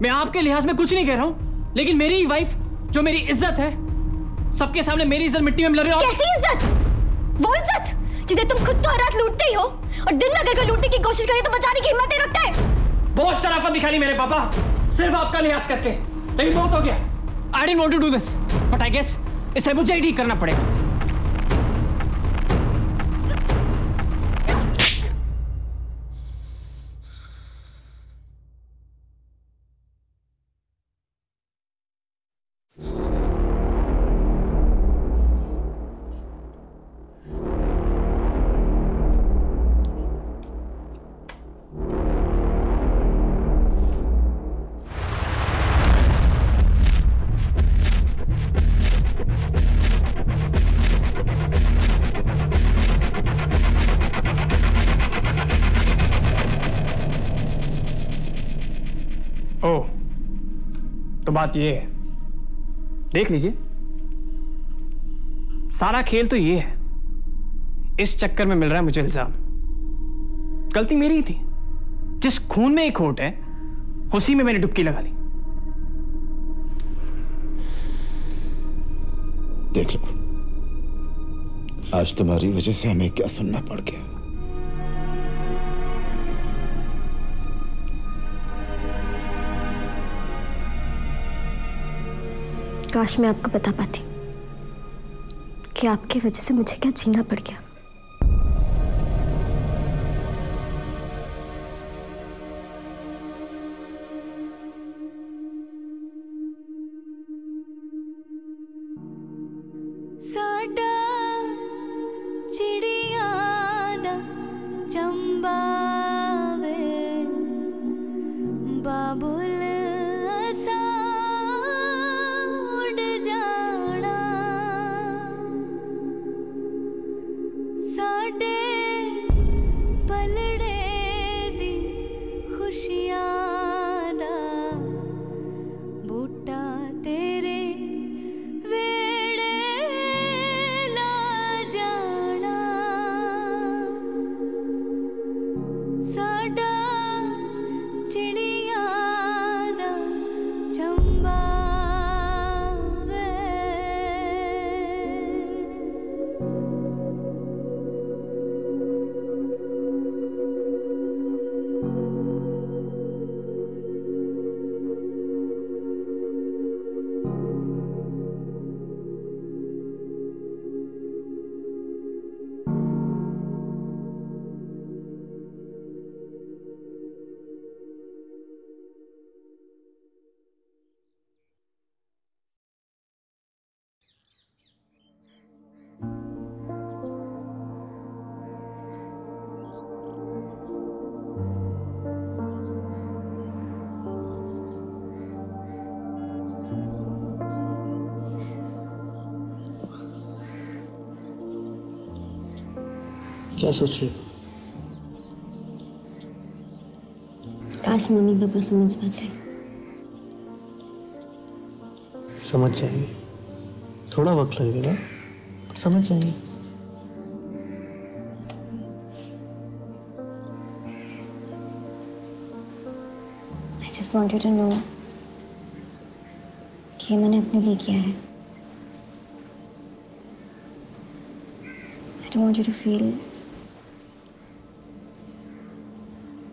मैं आपके लिहाज में कुछ नहीं कह रहा हूँ। लेकिन मेरी वाइफ जो मेरी इज़्ज़त है सबके सामने मेरी इज़्ज़त मिट्टी में मिल रही हो। कैसी इज़्ज़त? वो इज़्ज़त जिसे तुम खुद तो हर रात लूटते ही हो और दिन में अगर कोई लूटने की कोशिश करे तो बचाने की हिम्मत नहीं रखते हैं। बहुत शराफत दिखाई मेरे पापा। सिर्फ़ आपका लिहाज करके। लेकिन बहुत हो गया। I don't want to do this but I guess इसे मुझे ही ठीक करना पड़ेगा। बात ये है। देख लीजिए। सारा खेल तो ये है। इस चक्कर में मिल रहा है मुझे इल्ज़ाम। गलती मेरी ही थी। जिस खून में एक खोट है, उसी में मैंने डुबकी लगा ली। देख लो। आज तुम्हारी वजह से हमें क्या सुनना पड़ गया? काश मैं आपको बता पाती कि आपकी वजह से मुझे क्या जीना पड़ गया। क्या सोच रहे काश मम्मी पापा समझ पाते। समझ जाएँगे। थोड़ा वक्त लगेगा समझ जाएँगे। टू नो कि मैंने अपने लिए किया है। I don't want you to feel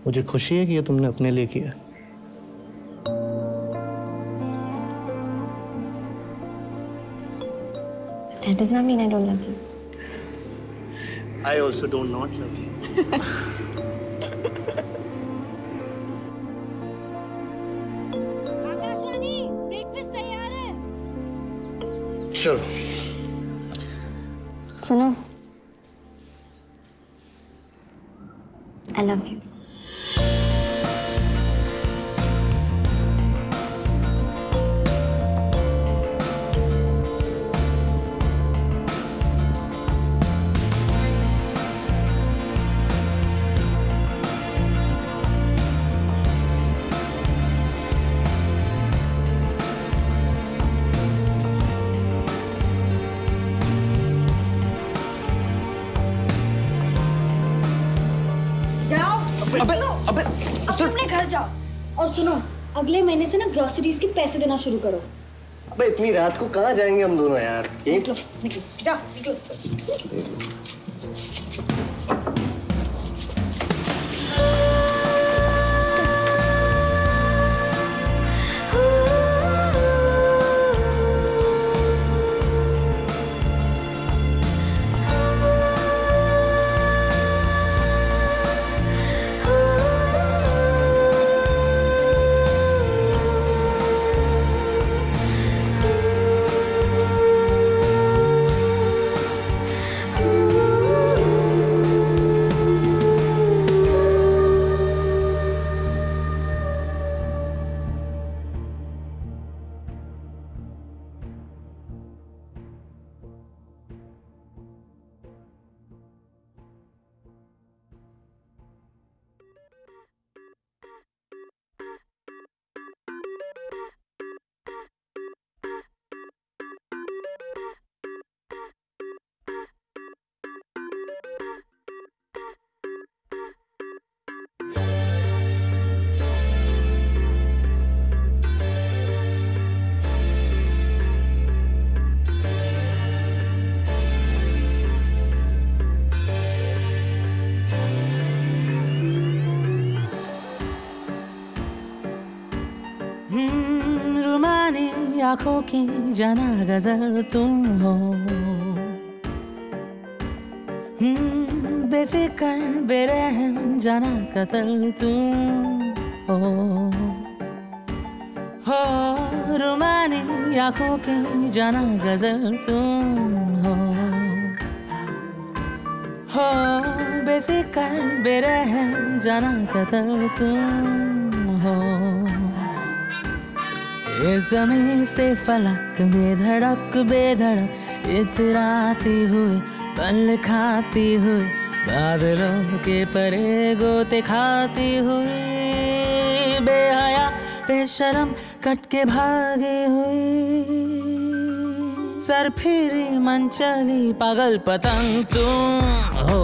मुझे खुशी है कि ये तुमने अपने लिए किया। That does not mean I don't love you I also don't not love you Akashvani breakfast तैयार है। चलो। ग्रोसरीज के पैसे देना शुरू करो। अबे इतनी रात को कहाँ जाएँगे हम दोनों यार? यहीं निकलो निकलो जा निकलो। की जाना गज़ल तुम हो। हम्म, बेफिकर बेरहम जाना कतल तुम हो। हो रुमानी आँखों की जाना गज़ल तुम हो। हो बेफिकर बेरहम जाना कतल तुम ये ज़मीन से फलक, बेधड़क बेधड़क, इतराती हुई, पल खाती हुई, बादलों के परे गोते खाती हुई, बेहया, बेशरम, कट के भागे हुई। सर फिरी, मन चली, पागल पतंग तुम हो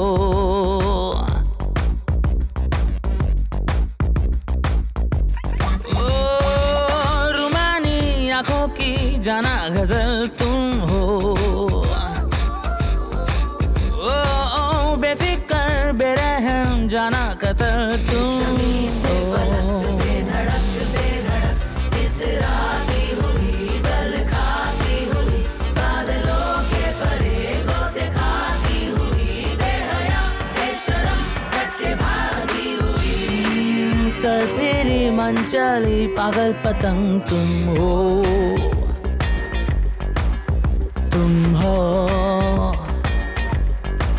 जाना गज़ल तुम हो। ओ, ओ बेफिकर बेरहम जाना कतर तुम हो। सर तेरी मन चली पागल पतंग तुम तुम हो।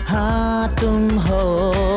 हाँ तुम हो।